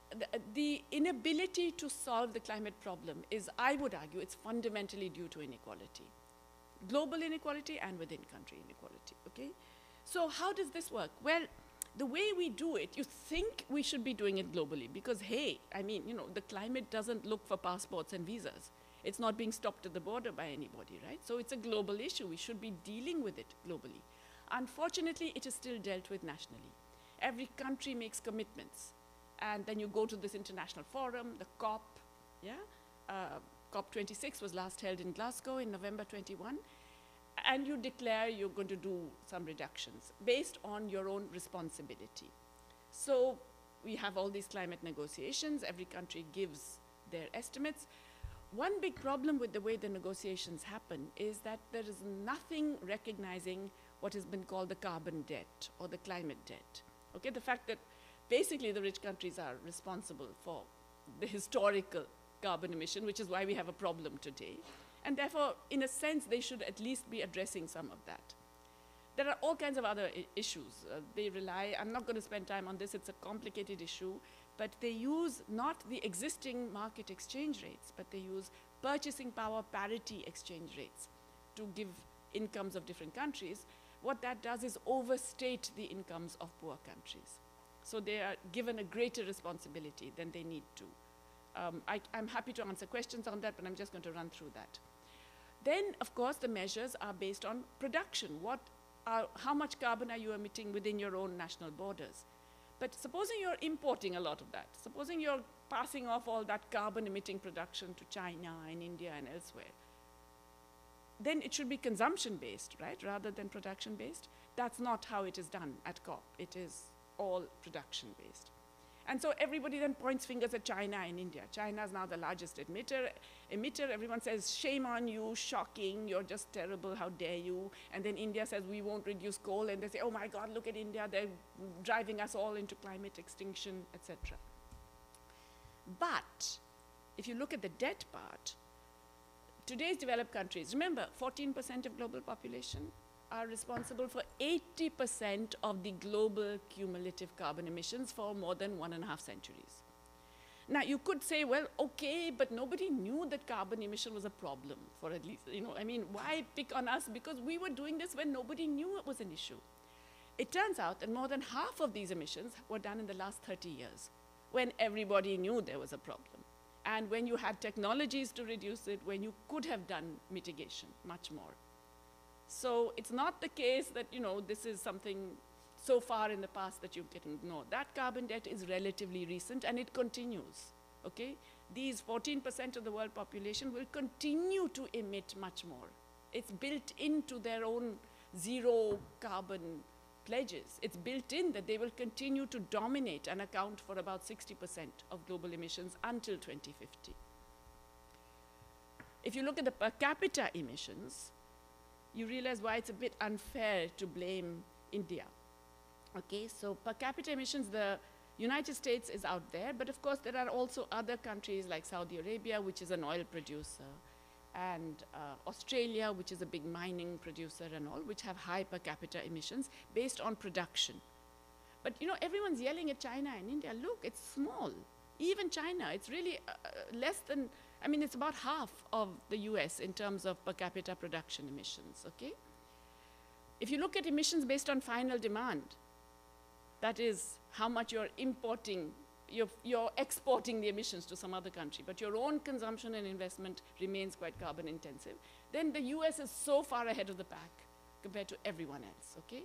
the, the inability to solve the climate problem is, I would argue, it's fundamentally due to inequality global inequality and within country inequality. Okay? So, how does this work? Well, the way we do it, you think we should be doing it globally because, hey, I mean, you know, the climate doesn't look for passports and visas. It's not being stopped at the border by anybody, right? So, it's a global issue. We should be dealing with it globally. Unfortunately, it is still dealt with nationally. Every country makes commitments. And then you go to this international forum, the COP, yeah? Uh, COP26 was last held in Glasgow in November 21, and you declare you're going to do some reductions based on your own responsibility. So we have all these climate negotiations, every country gives their estimates. One big problem with the way the negotiations happen is that there is nothing recognizing what has been called the carbon debt or the climate debt. Okay, the fact that basically the rich countries are responsible for the historical carbon emission, which is why we have a problem today. And therefore, in a sense, they should at least be addressing some of that. There are all kinds of other issues. Uh, they rely, I'm not going to spend time on this, it's a complicated issue, but they use not the existing market exchange rates, but they use purchasing power parity exchange rates to give incomes of different countries. What that does is overstate the incomes of poor countries. So they are given a greater responsibility than they need to. Um, I, I'm happy to answer questions on that, but I'm just going to run through that. Then, of course, the measures are based on production. What are, how much carbon are you emitting within your own national borders? But supposing you're importing a lot of that, supposing you're passing off all that carbon emitting production to China and India and elsewhere, then it should be consumption based, right, rather than production based. That's not how it is done at COP. It is all production based. And so everybody then points fingers at China and India. China is now the largest emitter. Emitter, everyone says, shame on you, shocking, you're just terrible, how dare you. And then India says, we won't reduce coal. And they say, oh my God, look at India, they're driving us all into climate extinction, etc. But if you look at the debt part, today's developed countries, remember, 14% of global population are responsible for 80% of the global cumulative carbon emissions for more than one and a half centuries. Now, you could say, well, okay, but nobody knew that carbon emission was a problem for at least, you know, I mean, why pick on us? Because we were doing this when nobody knew it was an issue. It turns out that more than half of these emissions were done in the last 30 years, when everybody knew there was a problem. And when you had technologies to reduce it, when you could have done mitigation much more. So it's not the case that, you know, this is something so far in the past that you can ignore. That carbon debt is relatively recent and it continues, okay? These 14% of the world population will continue to emit much more. It's built into their own zero carbon pledges. It's built in that they will continue to dominate and account for about 60% of global emissions until 2050. If you look at the per capita emissions, you realize why it's a bit unfair to blame India. Okay, so per capita emissions, the United States is out there, but of course there are also other countries like Saudi Arabia, which is an oil producer, and uh, Australia, which is a big mining producer and all, which have high per capita emissions based on production. But you know, everyone's yelling at China and India, look, it's small. Even China, it's really uh, less than, I mean, it's about half of the US in terms of per capita production emissions, okay? If you look at emissions based on final demand, that is how much you're importing, you're, you're exporting the emissions to some other country, but your own consumption and investment remains quite carbon intensive, then the US is so far ahead of the pack compared to everyone else, okay?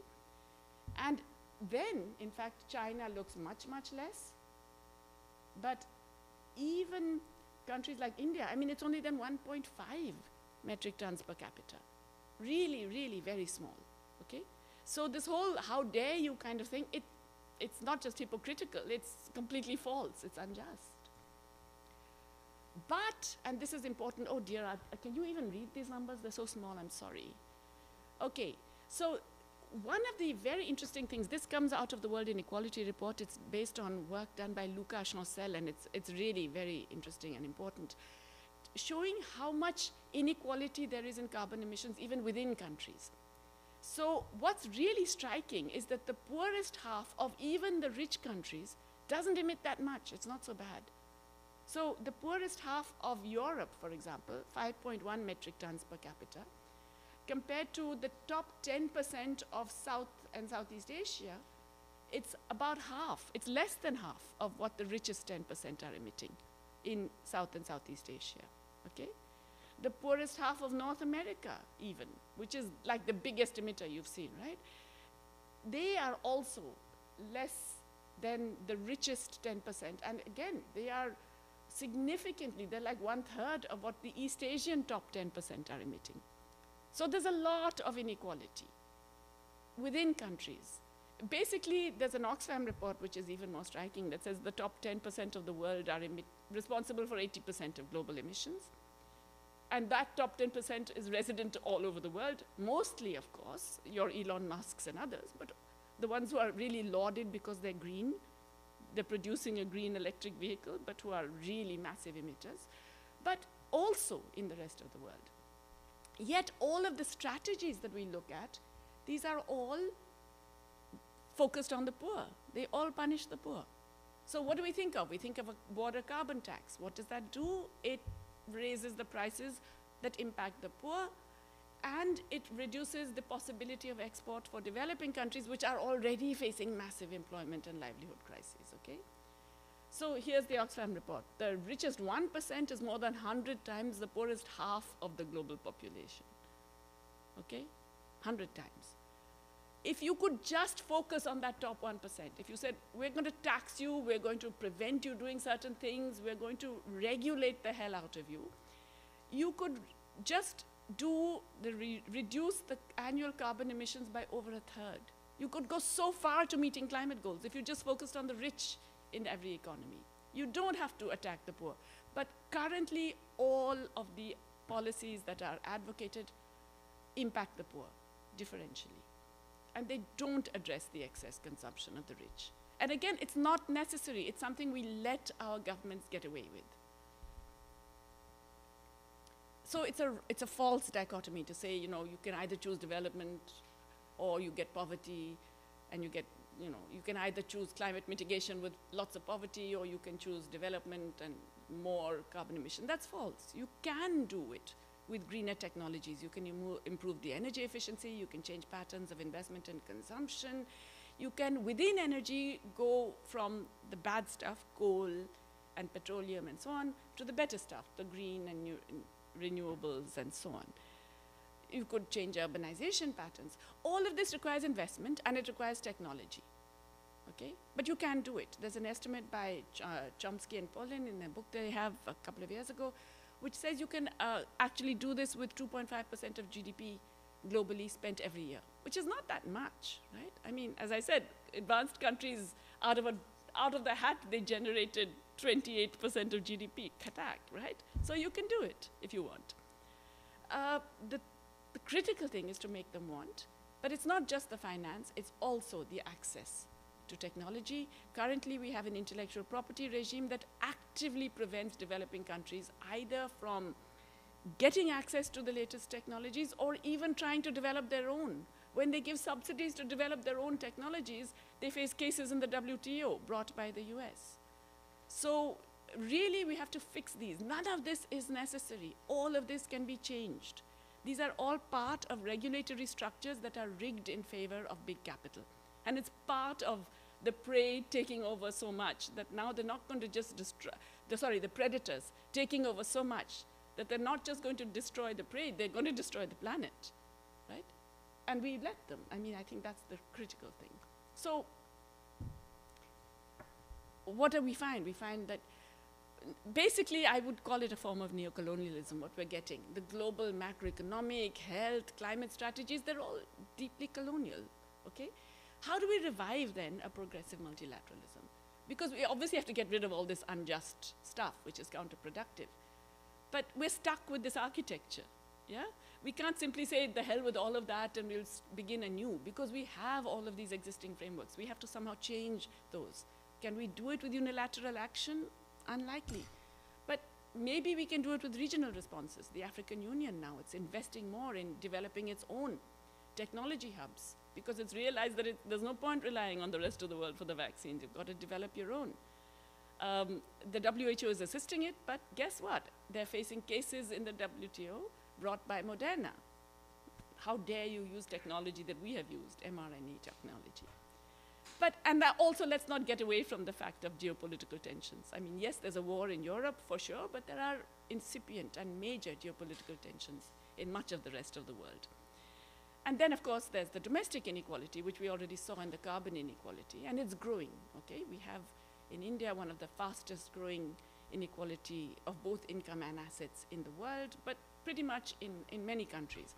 And then, in fact, China looks much, much less. But even countries like India, I mean, it's only then 1.5 metric tons per capita. Really, really very small, okay? So this whole how dare you kind of thing, it, it's not just hypocritical, it's completely false, it's unjust. But, and this is important, oh dear, can you even read these numbers? They're so small, I'm sorry. Okay, so one of the very interesting things, this comes out of the World Inequality Report. It's based on work done by Luca Chancel, and it's, it's really very interesting and important, showing how much inequality there is in carbon emissions even within countries. So what's really striking is that the poorest half of even the rich countries doesn't emit that much. It's not so bad. So the poorest half of Europe, for example, 5.1 metric tons per capita, compared to the top 10% of South and Southeast Asia, it's about half, it's less than half of what the richest 10% are emitting in South and Southeast Asia, okay? The poorest half of North America even, which is like the biggest emitter you've seen, right? They are also less than the richest 10%, and again, they are significantly, they're like one third of what the East Asian top 10% are emitting. So there's a lot of inequality within countries. Basically, there's an Oxfam report which is even more striking that says the top 10% of the world are responsible for 80% of global emissions. And that top 10% is resident all over the world, mostly, of course, your Elon Musks and others, but the ones who are really lauded because they're green, they're producing a green electric vehicle, but who are really massive emitters, but also in the rest of the world. Yet, all of the strategies that we look at, these are all focused on the poor. They all punish the poor. So, what do we think of? We think of a border carbon tax. What does that do? It raises the prices that impact the poor and it reduces the possibility of export for developing countries which are already facing massive employment and livelihood crises okay so here's the oxfam report. The richest 1% is more than 100 times the poorest half of the global population. Okay? 100 times. If you could just focus on that top 1%, if you said, we're going to tax you, we're going to prevent you doing certain things, we're going to regulate the hell out of you, you could just do the re reduce the annual carbon emissions by over a third. You could go so far to meeting climate goals if you just focused on the rich in every economy. You don't have to attack the poor. But currently, all of the policies that are advocated impact the poor differentially and they don't address the excess consumption of the rich. And again, it's not necessary. It's something we let our governments get away with. So it's a, it's a false dichotomy to say, you know, you can either choose development or you get poverty and you get, you know, you can either choose climate mitigation with lots of poverty or you can choose development and more carbon emission. That's false. You can do it with greener technologies. You can improve the energy efficiency, you can change patterns of investment and consumption. You can, within energy, go from the bad stuff, coal and petroleum and so on, to the better stuff, the green and new, renewables and so on. You could change urbanization patterns. All of this requires investment and it requires technology. Okay? But you can do it. There's an estimate by Ch uh, Chomsky and Pollin in a book they have a couple of years ago which says you can uh, actually do this with 2.5% of GDP globally spent every year, which is not that much, right? I mean, as I said, advanced countries, out of, a, out of the hat, they generated 28% of GDP, Katak, right? So you can do it if you want. Uh, the, the critical thing is to make them want, but it's not just the finance, it's also the access to technology. Currently, we have an intellectual property regime that actively prevents developing countries either from getting access to the latest technologies or even trying to develop their own. When they give subsidies to develop their own technologies, they face cases in the WTO brought by the US. So really we have to fix these. None of this is necessary. All of this can be changed. These are all part of regulatory structures that are rigged in favor of big capital. And it's part of the prey taking over so much that now they're not going to just destroy, the, sorry, the predators taking over so much that they're not just going to destroy the prey, they're going to destroy the planet, right? And we let them. I mean, I think that's the critical thing. So, what do we find? We find that basically, I would call it a form of neocolonialism, what we're getting. The global macroeconomic, health, climate strategies, they're all deeply colonial, okay? How do we revive then a progressive multilateralism? Because we obviously have to get rid of all this unjust stuff, which is counterproductive. But we're stuck with this architecture, yeah? We can't simply say, the hell with all of that and we'll begin anew, because we have all of these existing frameworks. We have to somehow change those. Can we do it with unilateral action? Unlikely. But maybe we can do it with regional responses. The African Union now, it's investing more in developing its own technology hubs because it's realized that it, there's no point relying on the rest of the world for the vaccines. You've got to develop your own. Um, the WHO is assisting it, but guess what? They're facing cases in the WTO brought by Moderna. How dare you use technology that we have used, mRNA technology? But, and also let's not get away from the fact of geopolitical tensions. I mean, yes, there's a war in Europe for sure, but there are incipient and major geopolitical tensions in much of the rest of the world. And then, of course, there's the domestic inequality, which we already saw in the carbon inequality, and it's growing, okay? We have in India one of the fastest growing inequality of both income and assets in the world, but pretty much in, in many countries.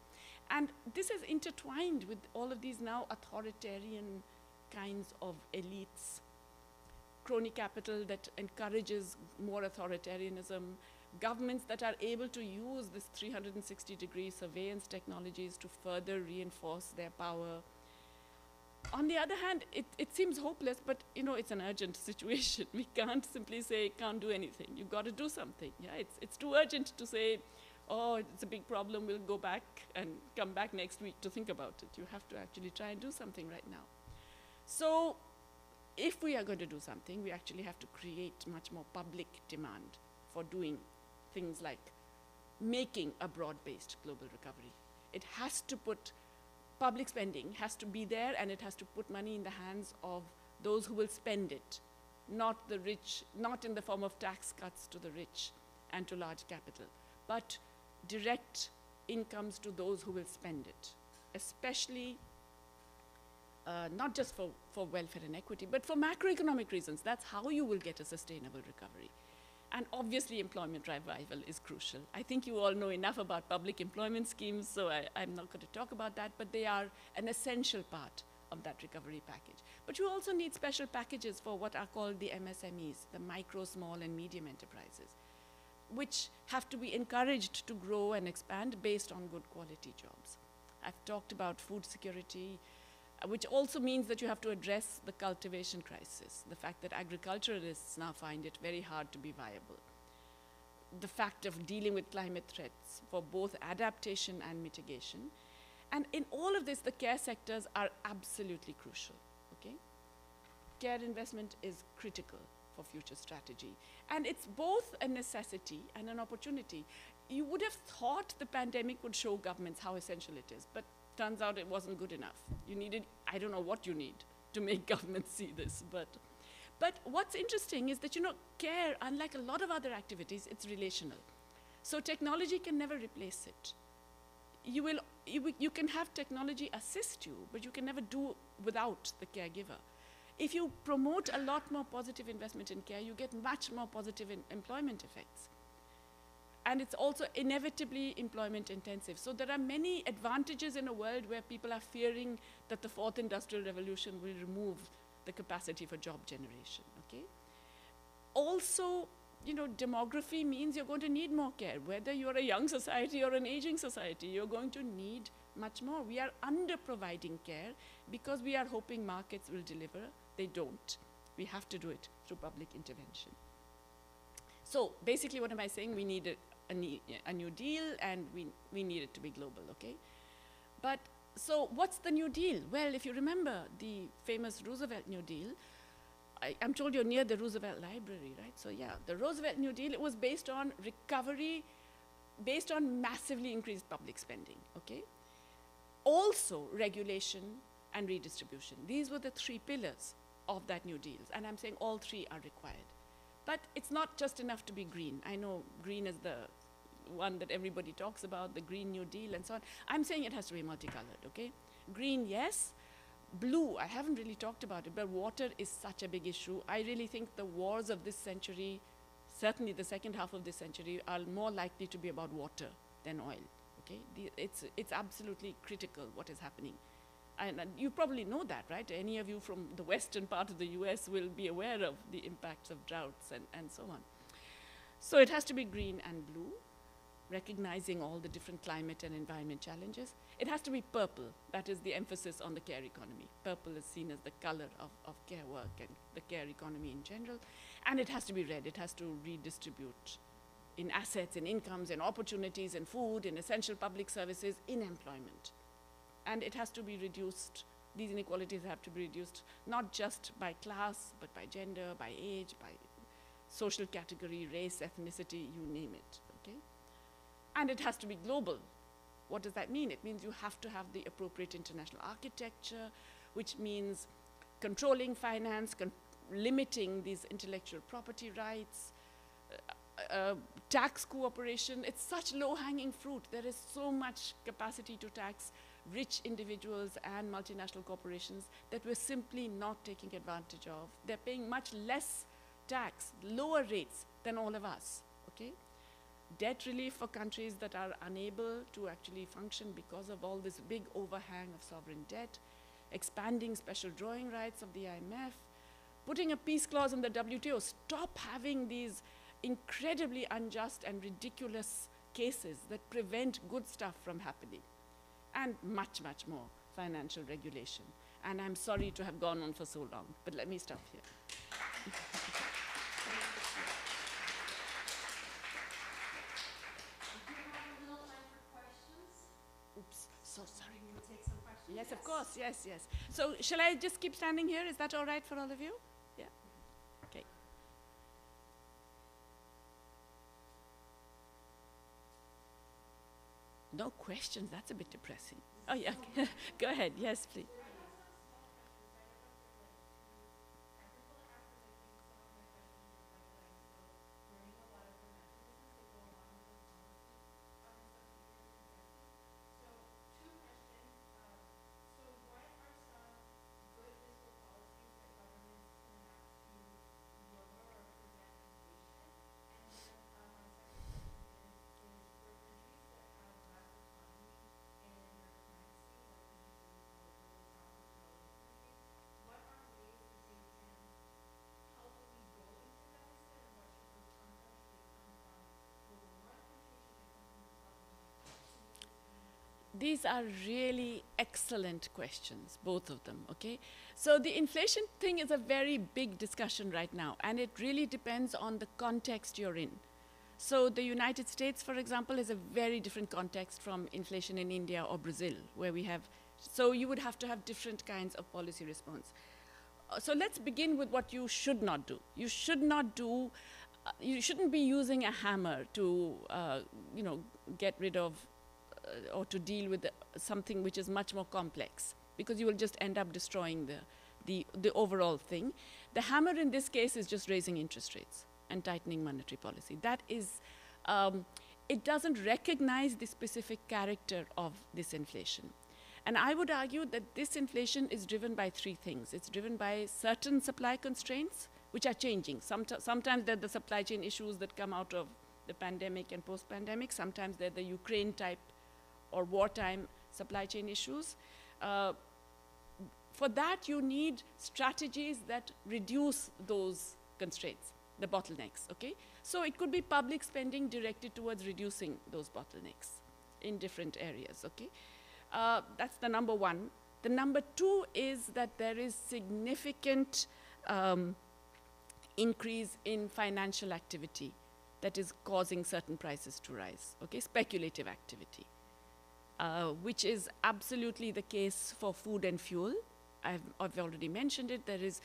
And this is intertwined with all of these now authoritarian kinds of elites, crony capital that encourages more authoritarianism, governments that are able to use this 360 degree surveillance technologies to further reinforce their power. on the other hand, it, it seems hopeless, but you know, it's an urgent situation. We can't simply say, can't do anything. You've got to do something. Yeah, it's, it's too urgent to say, oh, it's a big problem, we'll go back and come back next week to think about it. You have to actually try and do something right now. So, if we are going to do something, we actually have to create much more public demand for doing things like making a broad based global recovery. It has to put public spending has to be there and it has to put money in the hands of those who will spend it, not the rich, not in the form of tax cuts to the rich and to large capital, but direct incomes to those who will spend it, especially uh, not just for, for welfare and equity, but for macroeconomic reasons. That's how you will get a sustainable recovery. And obviously, employment revival is crucial. I think you all know enough about public employment schemes, so I, am not going to talk about that, but they are an essential part of that recovery package. But you also need special packages for what are called the MSMEs, the micro, small, and medium enterprises, which have to be encouraged to grow and expand based on good quality jobs. I've talked about food security, which also means that you have to address the cultivation crisis, the fact that agriculturalists now find it very hard to be viable, the fact of dealing with climate threats for both adaptation and mitigation. And in all of this, the care sectors are absolutely crucial, okay? Care investment is critical for future strategy. And it's both a necessity and an opportunity. You would have thought the pandemic would show governments how essential it is, but turns out it wasn't good enough. You needed, I don't know what you need to make governments see this, but, but what's interesting is that, you know, care, unlike a lot of other activities, it's relational. So technology can never replace it. You, will, you, you can have technology assist you, but you can never do without the caregiver. If you promote a lot more positive investment in care, you get much more positive employment effects and it's also inevitably employment intensive. So there are many advantages in a world where people are fearing that the fourth industrial revolution will remove the capacity for job generation, okay? Also, you know, demography means you're going to need more care. Whether you're a young society or an aging society, you're going to need much more. We are under providing care because we are hoping markets will deliver. They don't. We have to do it through public intervention. So basically, what am I saying? We need a, a, a New Deal and we, we need it to be global, okay? But so what's the New Deal? Well, if you remember the famous Roosevelt New Deal, I, am told you're near the Roosevelt Library, right? So yeah, the Roosevelt New Deal, it was based on recovery, based on massively increased public spending, okay? Also regulation and redistribution. These were the three pillars of that New Deal, and I'm saying all three are required. But it's not just enough to be green. I know green is the one that everybody talks about, the Green New Deal and so on. I'm saying it has to be multicolored, okay? Green, yes. Blue, I haven't really talked about it, but water is such a big issue. I really think the wars of this century, certainly the second half of this century, are more likely to be about water than oil, okay? The, it's, it's absolutely critical what is happening. And, and, you probably know that, right? Any of you from the western part of the US will be aware of the impacts of droughts and, and so on. So it has to be green and blue recognizing all the different climate and environment challenges. It has to be purple. That is the emphasis on the care economy. Purple is seen as the color of, of care work and the care economy in general. And it has to be red. It has to redistribute in assets, in incomes, in opportunities, in food, in essential public services, in employment. And it has to be reduced. These inequalities have to be reduced not just by class, but by gender, by age, by social category, race, ethnicity, you name it and it has to be global. What does that mean? It means you have to have the appropriate international architecture, which means controlling finance, con limiting these intellectual property rights, uh, uh, tax cooperation. It's such low-hanging fruit. There is so much capacity to tax rich individuals and multinational corporations that we're simply not taking advantage of. They're paying much less tax, lower rates than all of us, okay? Debt relief for countries that are unable to actually function because of all this big overhang of sovereign debt, expanding special drawing rights of the IMF, putting a peace clause in the WTO, stop having these incredibly unjust and ridiculous cases that prevent good stuff from happening, and much, much more financial regulation. And I'm sorry to have gone on for so long, but let me stop here. Oops, so sorry. Yes, of course, yes, yes. So shall I just keep standing here? Is that all right for all of you? Yeah? Okay. No questions, that's a bit depressing. Oh, yeah, go ahead, yes, please. These are really excellent questions, both of them, okay? So the inflation thing is a very big discussion right now, and it really depends on the context you're in. So the United States, for example, is a very different context from inflation in India or Brazil, where we have, so you would have to have different kinds of policy response. Uh, So let's begin with what you should not do. You should not do, uh, you shouldn't be using a hammer to, uh, you know, get rid of or to deal with something which is much more complex because you will just end up destroying the, the, the overall thing. The hammer in this case is just raising interest rates and tightening monetary policy. That is, um, it doesn't recognize the specific character of this inflation. And I would argue that this inflation is driven by three things. It's driven by certain supply constraints, which are changing. Somet- sometimes they're the supply chain issues that come out of the pandemic and post pandemic, sometimes they're the Ukraine type or wartime supply chain issues. Uh, for that, you need strategies that reduce those constraints, the bottlenecks, okay? So it could be public spending directed towards reducing those bottlenecks in different areas, okay? Uh, that's the number one. The number two is that there is significant um, increase in financial activity that is causing certain prices to rise, okay? Speculative activity uh, which is absolutely the case for food and fuel. I've, I've already mentioned it. There is,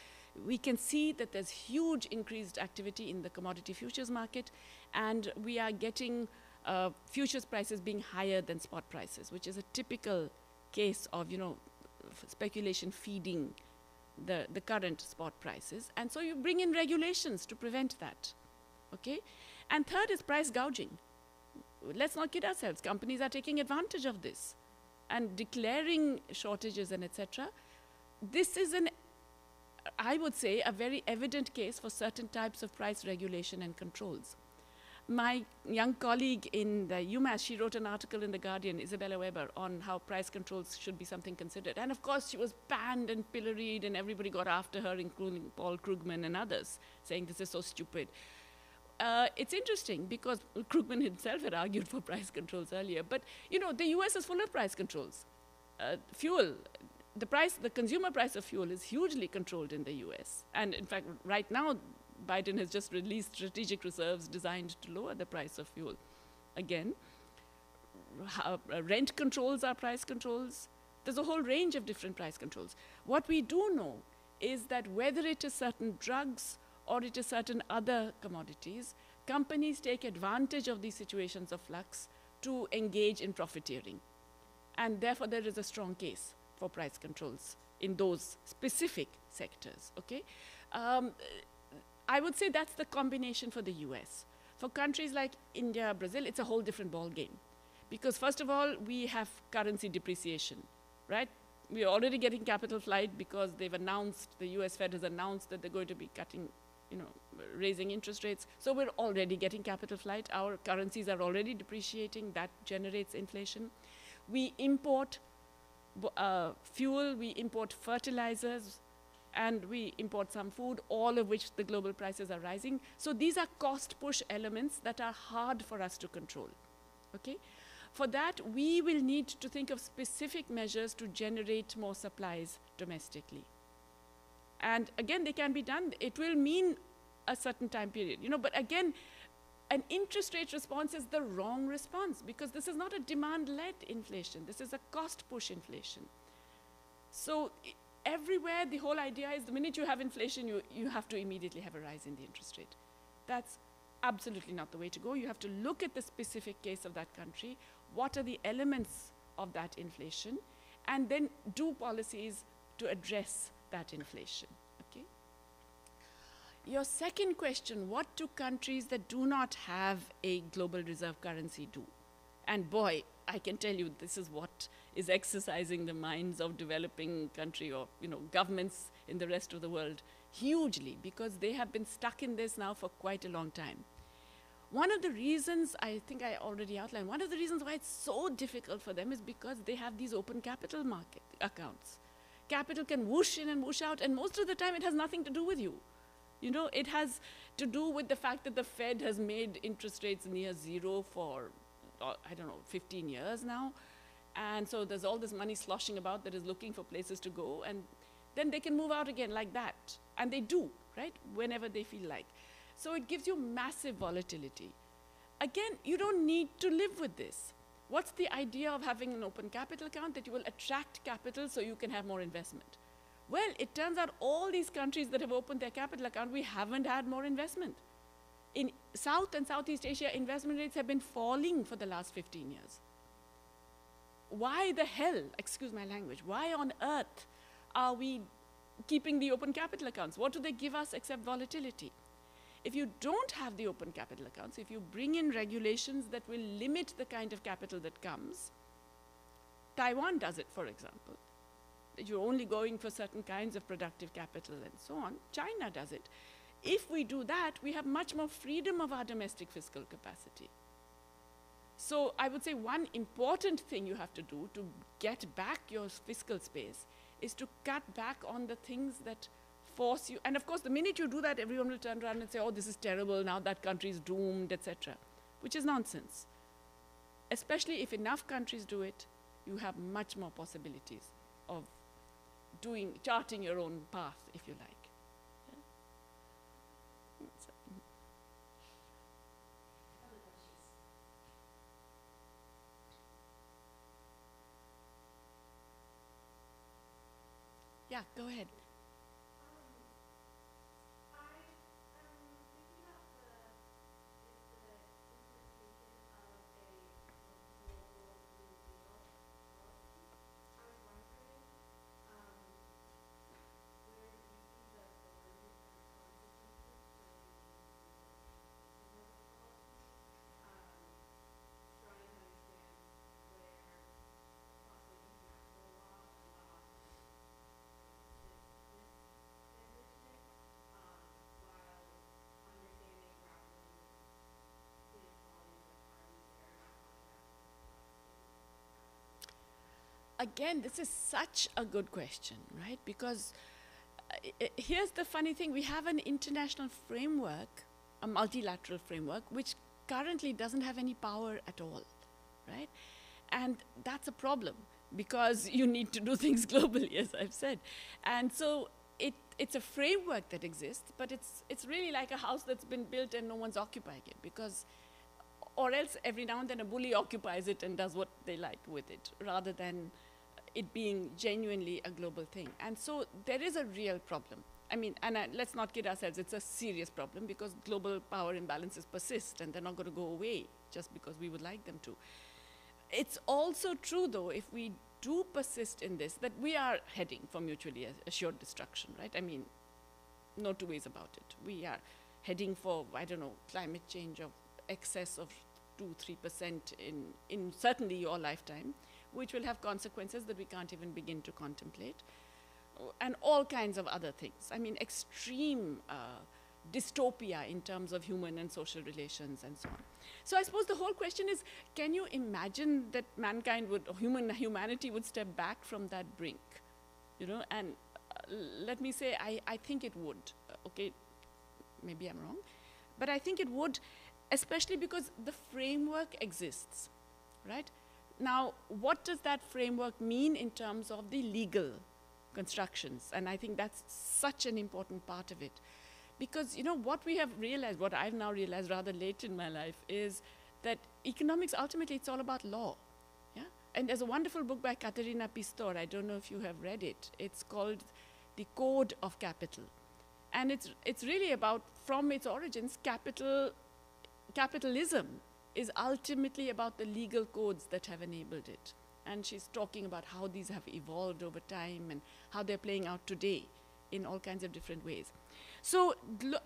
we can see that there's huge increased activity in the commodity futures market, and we are getting uh, futures prices being higher than spot prices, which is a typical case of you know speculation feeding the, the current spot prices. And so you bring in regulations to prevent that. Okay? And third is price gouging let's not kid ourselves. Companies are taking advantage of this and declaring shortages and etc. This is an, I would say, a very evident case for certain types of price regulation and controls. My young colleague in the UMass, she wrote an article in The Guardian, Isabella Weber, on how price controls should be something considered. And of course, she was banned and pilloried, and everybody got after her, including Paul Krugman and others, saying this is so stupid uh, it's interesting because Krugman himself had argued for price controls earlier. But you know, the U.S. is full of price controls. Uh, fuel, the price, the consumer price of fuel is hugely controlled in the U.S. And in fact, right now, Biden has just released strategic reserves designed to lower the price of fuel. Again, uh, rent controls are price controls. There's a whole range of different price controls. What we do know is that whether it is certain drugs or it is certain other commodities, companies take advantage of these situations of flux to engage in profiteering. And therefore, there is a strong case for price controls in those specific sectors. Okay? Um, I would say that's the combination for the US. For countries like India, Brazil, it's a whole different ballgame. Because, first of all, we have currency depreciation, right? We are already getting capital flight because they've announced, the US Fed has announced that they're going to be cutting you know, raising interest rates. So we're already getting capital flight. Our currencies are already depreciating. That generates inflation. We import uh, fuel, we import fertilizers, and we import some food, all of which the global prices are rising. So these are cost push elements that are hard for us to control. Okay? For that, we will need to think of specific measures to generate more supplies domestically. And again, they can be done. It will mean a certain time period, you know. But again, an interest rate response is the wrong response because this is not a demand-led inflation. This is a cost-push inflation. So everywhere, the whole idea is the minute you have inflation, you, you have to immediately have a rise in the interest rate. That's absolutely not the way to go. You have to look at the specific case of that country. What are the elements of that inflation? And then do policies to address that inflation. Okay? Your second question what do countries that do not have a global reserve currency do? And boy, I can tell you this is what is exercising the minds of developing country or you know governments in the rest of the world hugely because they have been stuck in this now for quite a long time. One of the reasons I think I already outlined, one of the reasons why it's so difficult for them is because they have these open capital market accounts. Capital can whoosh in and whoosh out, and most of the time it has nothing to do with you. You know, it has to do with the fact that the Fed has made interest rates near zero for, uh, I don't know, 15 years now. And so there's all this money sloshing about that is looking for places to go, and then they can move out again like that. And they do, right? Whenever they feel like. So it gives you massive volatility. Again, you don't need to live with this. What's the idea of having an open capital account? That you will attract capital so you can have more investment. Well, it turns out all these countries that have opened their capital account, we haven't had more investment. In South and Southeast Asia, investment rates have been falling for the last 15 years. Why the hell, excuse my language, why on earth are we keeping the open capital accounts? What do they give us except volatility? If you don't have the open capital accounts, if you bring in regulations that will limit the kind of capital that comes, Taiwan does it, for example. that You're only going for certain kinds of productive capital and so on. China does it. If we do that, we have much more freedom of our domestic fiscal capacity. So I would say one important thing you have to do to get back your fiscal space is to cut back on the things that force you. And of course, the minute you do that, everyone will turn around and say, "Oh, this is terrible. Now that country is doomed, etc." Which is nonsense. Especially if enough countries do it, you have much more possibilities of doing charting your own path, if you like. Yeah. Yeah, go ahead. Again, this is such a good question, right? Because uh, here's the funny thing we have an international framework, a multilateral framework, which currently doesn't have any power at all, right? And that's a problem because you need to do things globally, as I've said. And so it, it's a framework that exists, but it's, it's really like a house that's been built and no one's occupying it because or else every now and then a bully occupies it and does what they like with it rather than it being genuinely a global thing. And so there is a real problem. I mean, and uh, let's not kid ourselves, it's a serious problem because global power imbalances persist and they're not going to go away just because we would like them to. It's also true, though, if we do persist in this, that we are heading for mutually assured destruction, right? I mean, no two ways about it. We are heading for, I don't know, climate change of excess of 2 3% in, in certainly your lifetime, which will have consequences that we can't even begin to contemplate, and all kinds of other things. I mean, extreme uh, dystopia in terms of human and social relations and so on. So I suppose the whole question is can you imagine that mankind would, or human humanity would step back from that brink? You know, and uh, let me say, I, I think it would. Uh, okay, maybe I'm wrong, but I think it would, especially because the framework exists, right? Now, what does that framework mean in terms of the legal constructions? And I think that's such an important part of it. Because, you know, what we have realized, what I've now realized rather late in my life, is that economics ultimately it's all about law. Yeah? And there's a wonderful book by Katharina Pistor, I don't know if you have read it. It's called The Code of Capital. And it's, it's really about, from its origins, capital, capitalism is ultimately about the legal codes that have enabled it. And she's talking about how these have evolved over time and how they're playing out today in all kinds of different ways. So,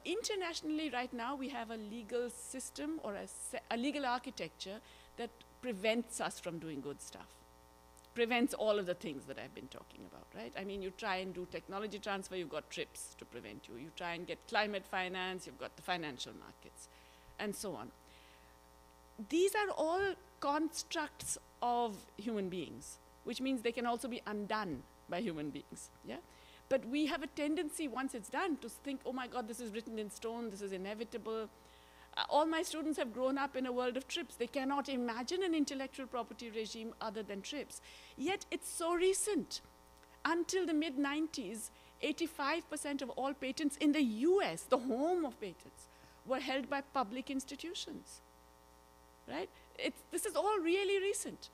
internationally, right now, we have a legal system or a, a legal architecture that prevents us from doing good stuff prevents all of the things that I've been talking about, right? I mean, you try and do technology transfer, you've got TRIPS to prevent you. You try and get climate finance, you've got the financial markets, and so on. These are all constructs of human beings, which means they can also be undone by human beings, yeah? But we have a tendency, once it's done, to think, oh my God, this is written in stone, this is inevitable, uh, all my students have grown up in a world of TRIPS. They cannot imagine an intellectual property regime other than TRIPS. Yet it's so recent. Until the mid 90s, 85% of all patents in the US, the home of patents, were held by public institutions. Right? It's, this is all really recent.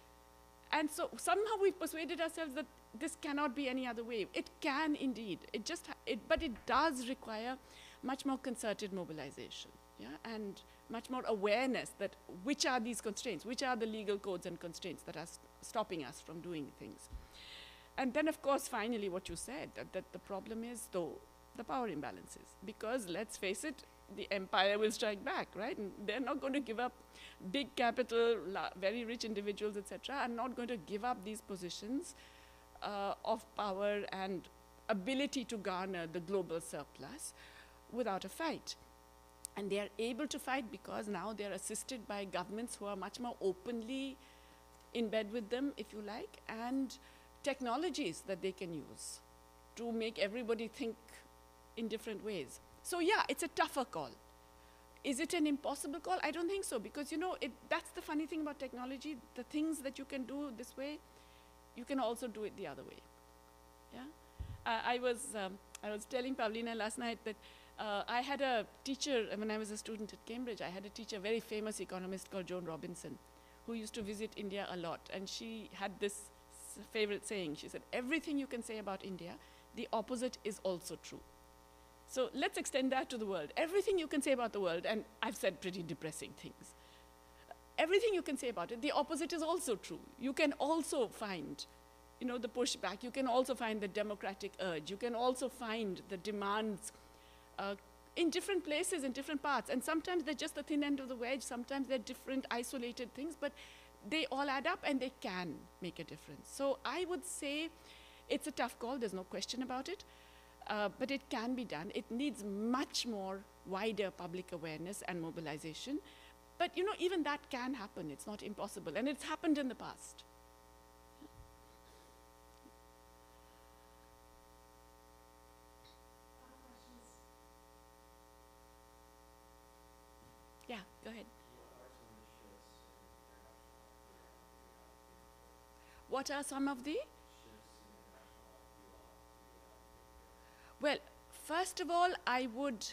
And so somehow we've persuaded ourselves that this cannot be any other way. It can indeed. It just, it, but it does require much more concerted mobilization yeah, and much more awareness that which are these constraints, which are the legal codes and constraints that are st stopping us from doing things. And then, of course, finally, what you said, that, that the problem is, though, the power imbalances. Because, let's face it, the empire will strike back, right? And they're not going to give up big capital, very rich individuals, etc., are not going to give up these positions uh, of power and ability to garner the global surplus without a fight. And they are able to fight because now they are assisted by governments who are much more openly in bed with them, if you like, and technologies that they can use to make everybody think in different ways. So yeah, it's a tougher call. Is it an impossible call? I don't think so, because you know, it, that's the funny thing about technology. The things that you can do this way, you can also do it the other way. Yeah? Uh, I, was, um, I was telling Pavlina last night that uh, I had a teacher, when I was a student at Cambridge, I had a teacher, very famous economist called Joan Robinson, who used to visit India a lot. And she had this favorite saying. She said, everything you can say about India, the opposite is also true. So let's extend that to the world. Everything you can say about the world, and I've said pretty depressing things. Everything you can say about it, the opposite is also true. You can also find you know, the pushback. You can also find the democratic urge. You can also find the demands uh, in different places, in different parts. And sometimes they're just the thin end of the wedge, sometimes they're different, isolated things, but they all add up and they can make a difference. So I would say it's a tough call, there's no question about it, uh, but it can be done. It needs much more wider public awareness and mobilization. But you know, even that can happen, it's not impossible, and it's happened in the past. Yeah, go ahead. What are some of the? Well, first of all, I would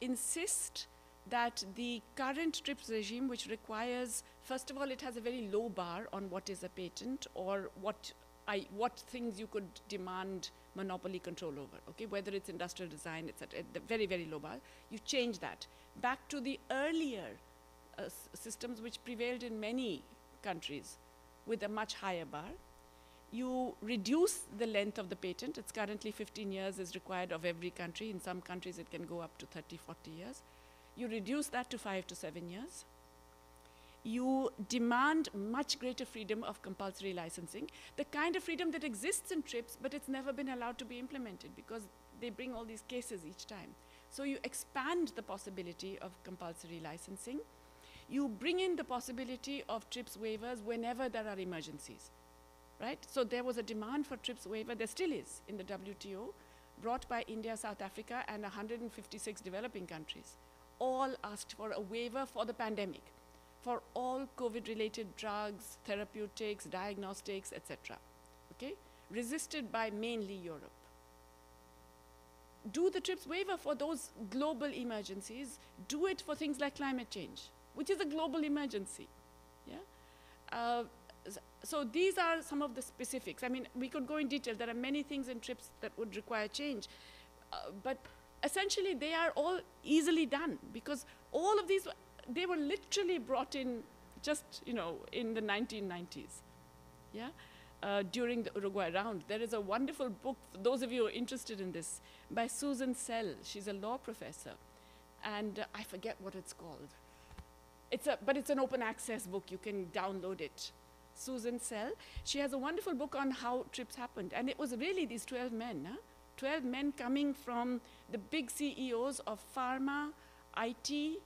insist that the current TRIPS regime, which requires, first of all, it has a very low bar on what is a patent or what, I, what things you could demand monopoly control over, okay, whether it's industrial design, etc., very, very low bar. You change that back to the earlier uh, systems which prevailed in many countries with a much higher bar. You reduce the length of the patent. It's currently 15 years is required of every country. In some countries, it can go up to 30, 40 years. You reduce that to five to seven years. You demand much greater freedom of compulsory licensing, the kind of freedom that exists in TRIPS, but it's never been allowed to be implemented because they bring all these cases each time. So you expand the possibility of compulsory licensing. You bring in the possibility of TRIPS waivers whenever there are emergencies, right? So there was a demand for TRIPS waiver, there still is in the WTO, brought by India, South Africa, and 156 developing countries. All asked for a waiver for the pandemic, for all COVID-related drugs, therapeutics, diagnostics, etc. Okay, resisted by mainly Europe. Do the TRIPS waiver for those global emergencies. Do it for things like climate change, which is a global emergency. Yeah. Uh, so these are some of the specifics. I mean, we could go in detail. There are many things in TRIPS that would require change, uh, but essentially they are all easily done because all of these they were literally brought in just you know in the 1990s. Yeah. Uh, during the Uruguay round, there is a wonderful book for those of you who are interested in this by Susan Sell. She's a law professor, and uh, I forget what it's called. It's a, but it's an open access book. You can download it. Susan Sell. She has a wonderful book on how TRIPS happened, and it was really these 12 men, huh? 12 men coming from the big CEOs of pharma, IT,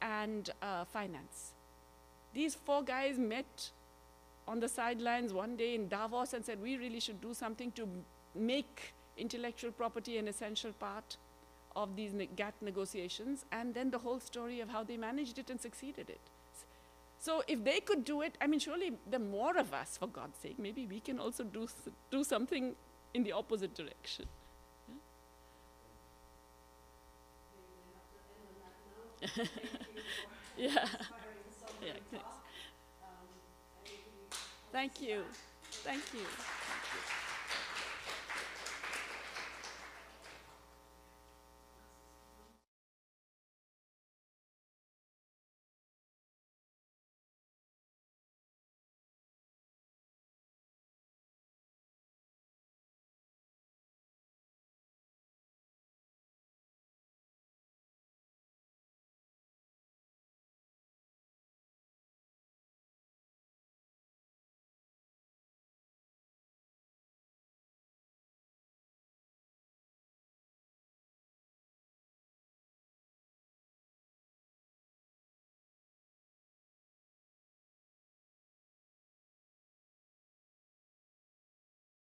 and uh, finance. These four guys met on the sidelines one day in Davos and said, We really should do something to make intellectual property an essential part of these GATT negotiations, and then the whole story of how they managed it and succeeded it. So if they could do it, I mean, surely the more of us, for God's sake, maybe we can also do, do something in the opposite direction. Yeah. yeah. thanks. Thank you. Thank you.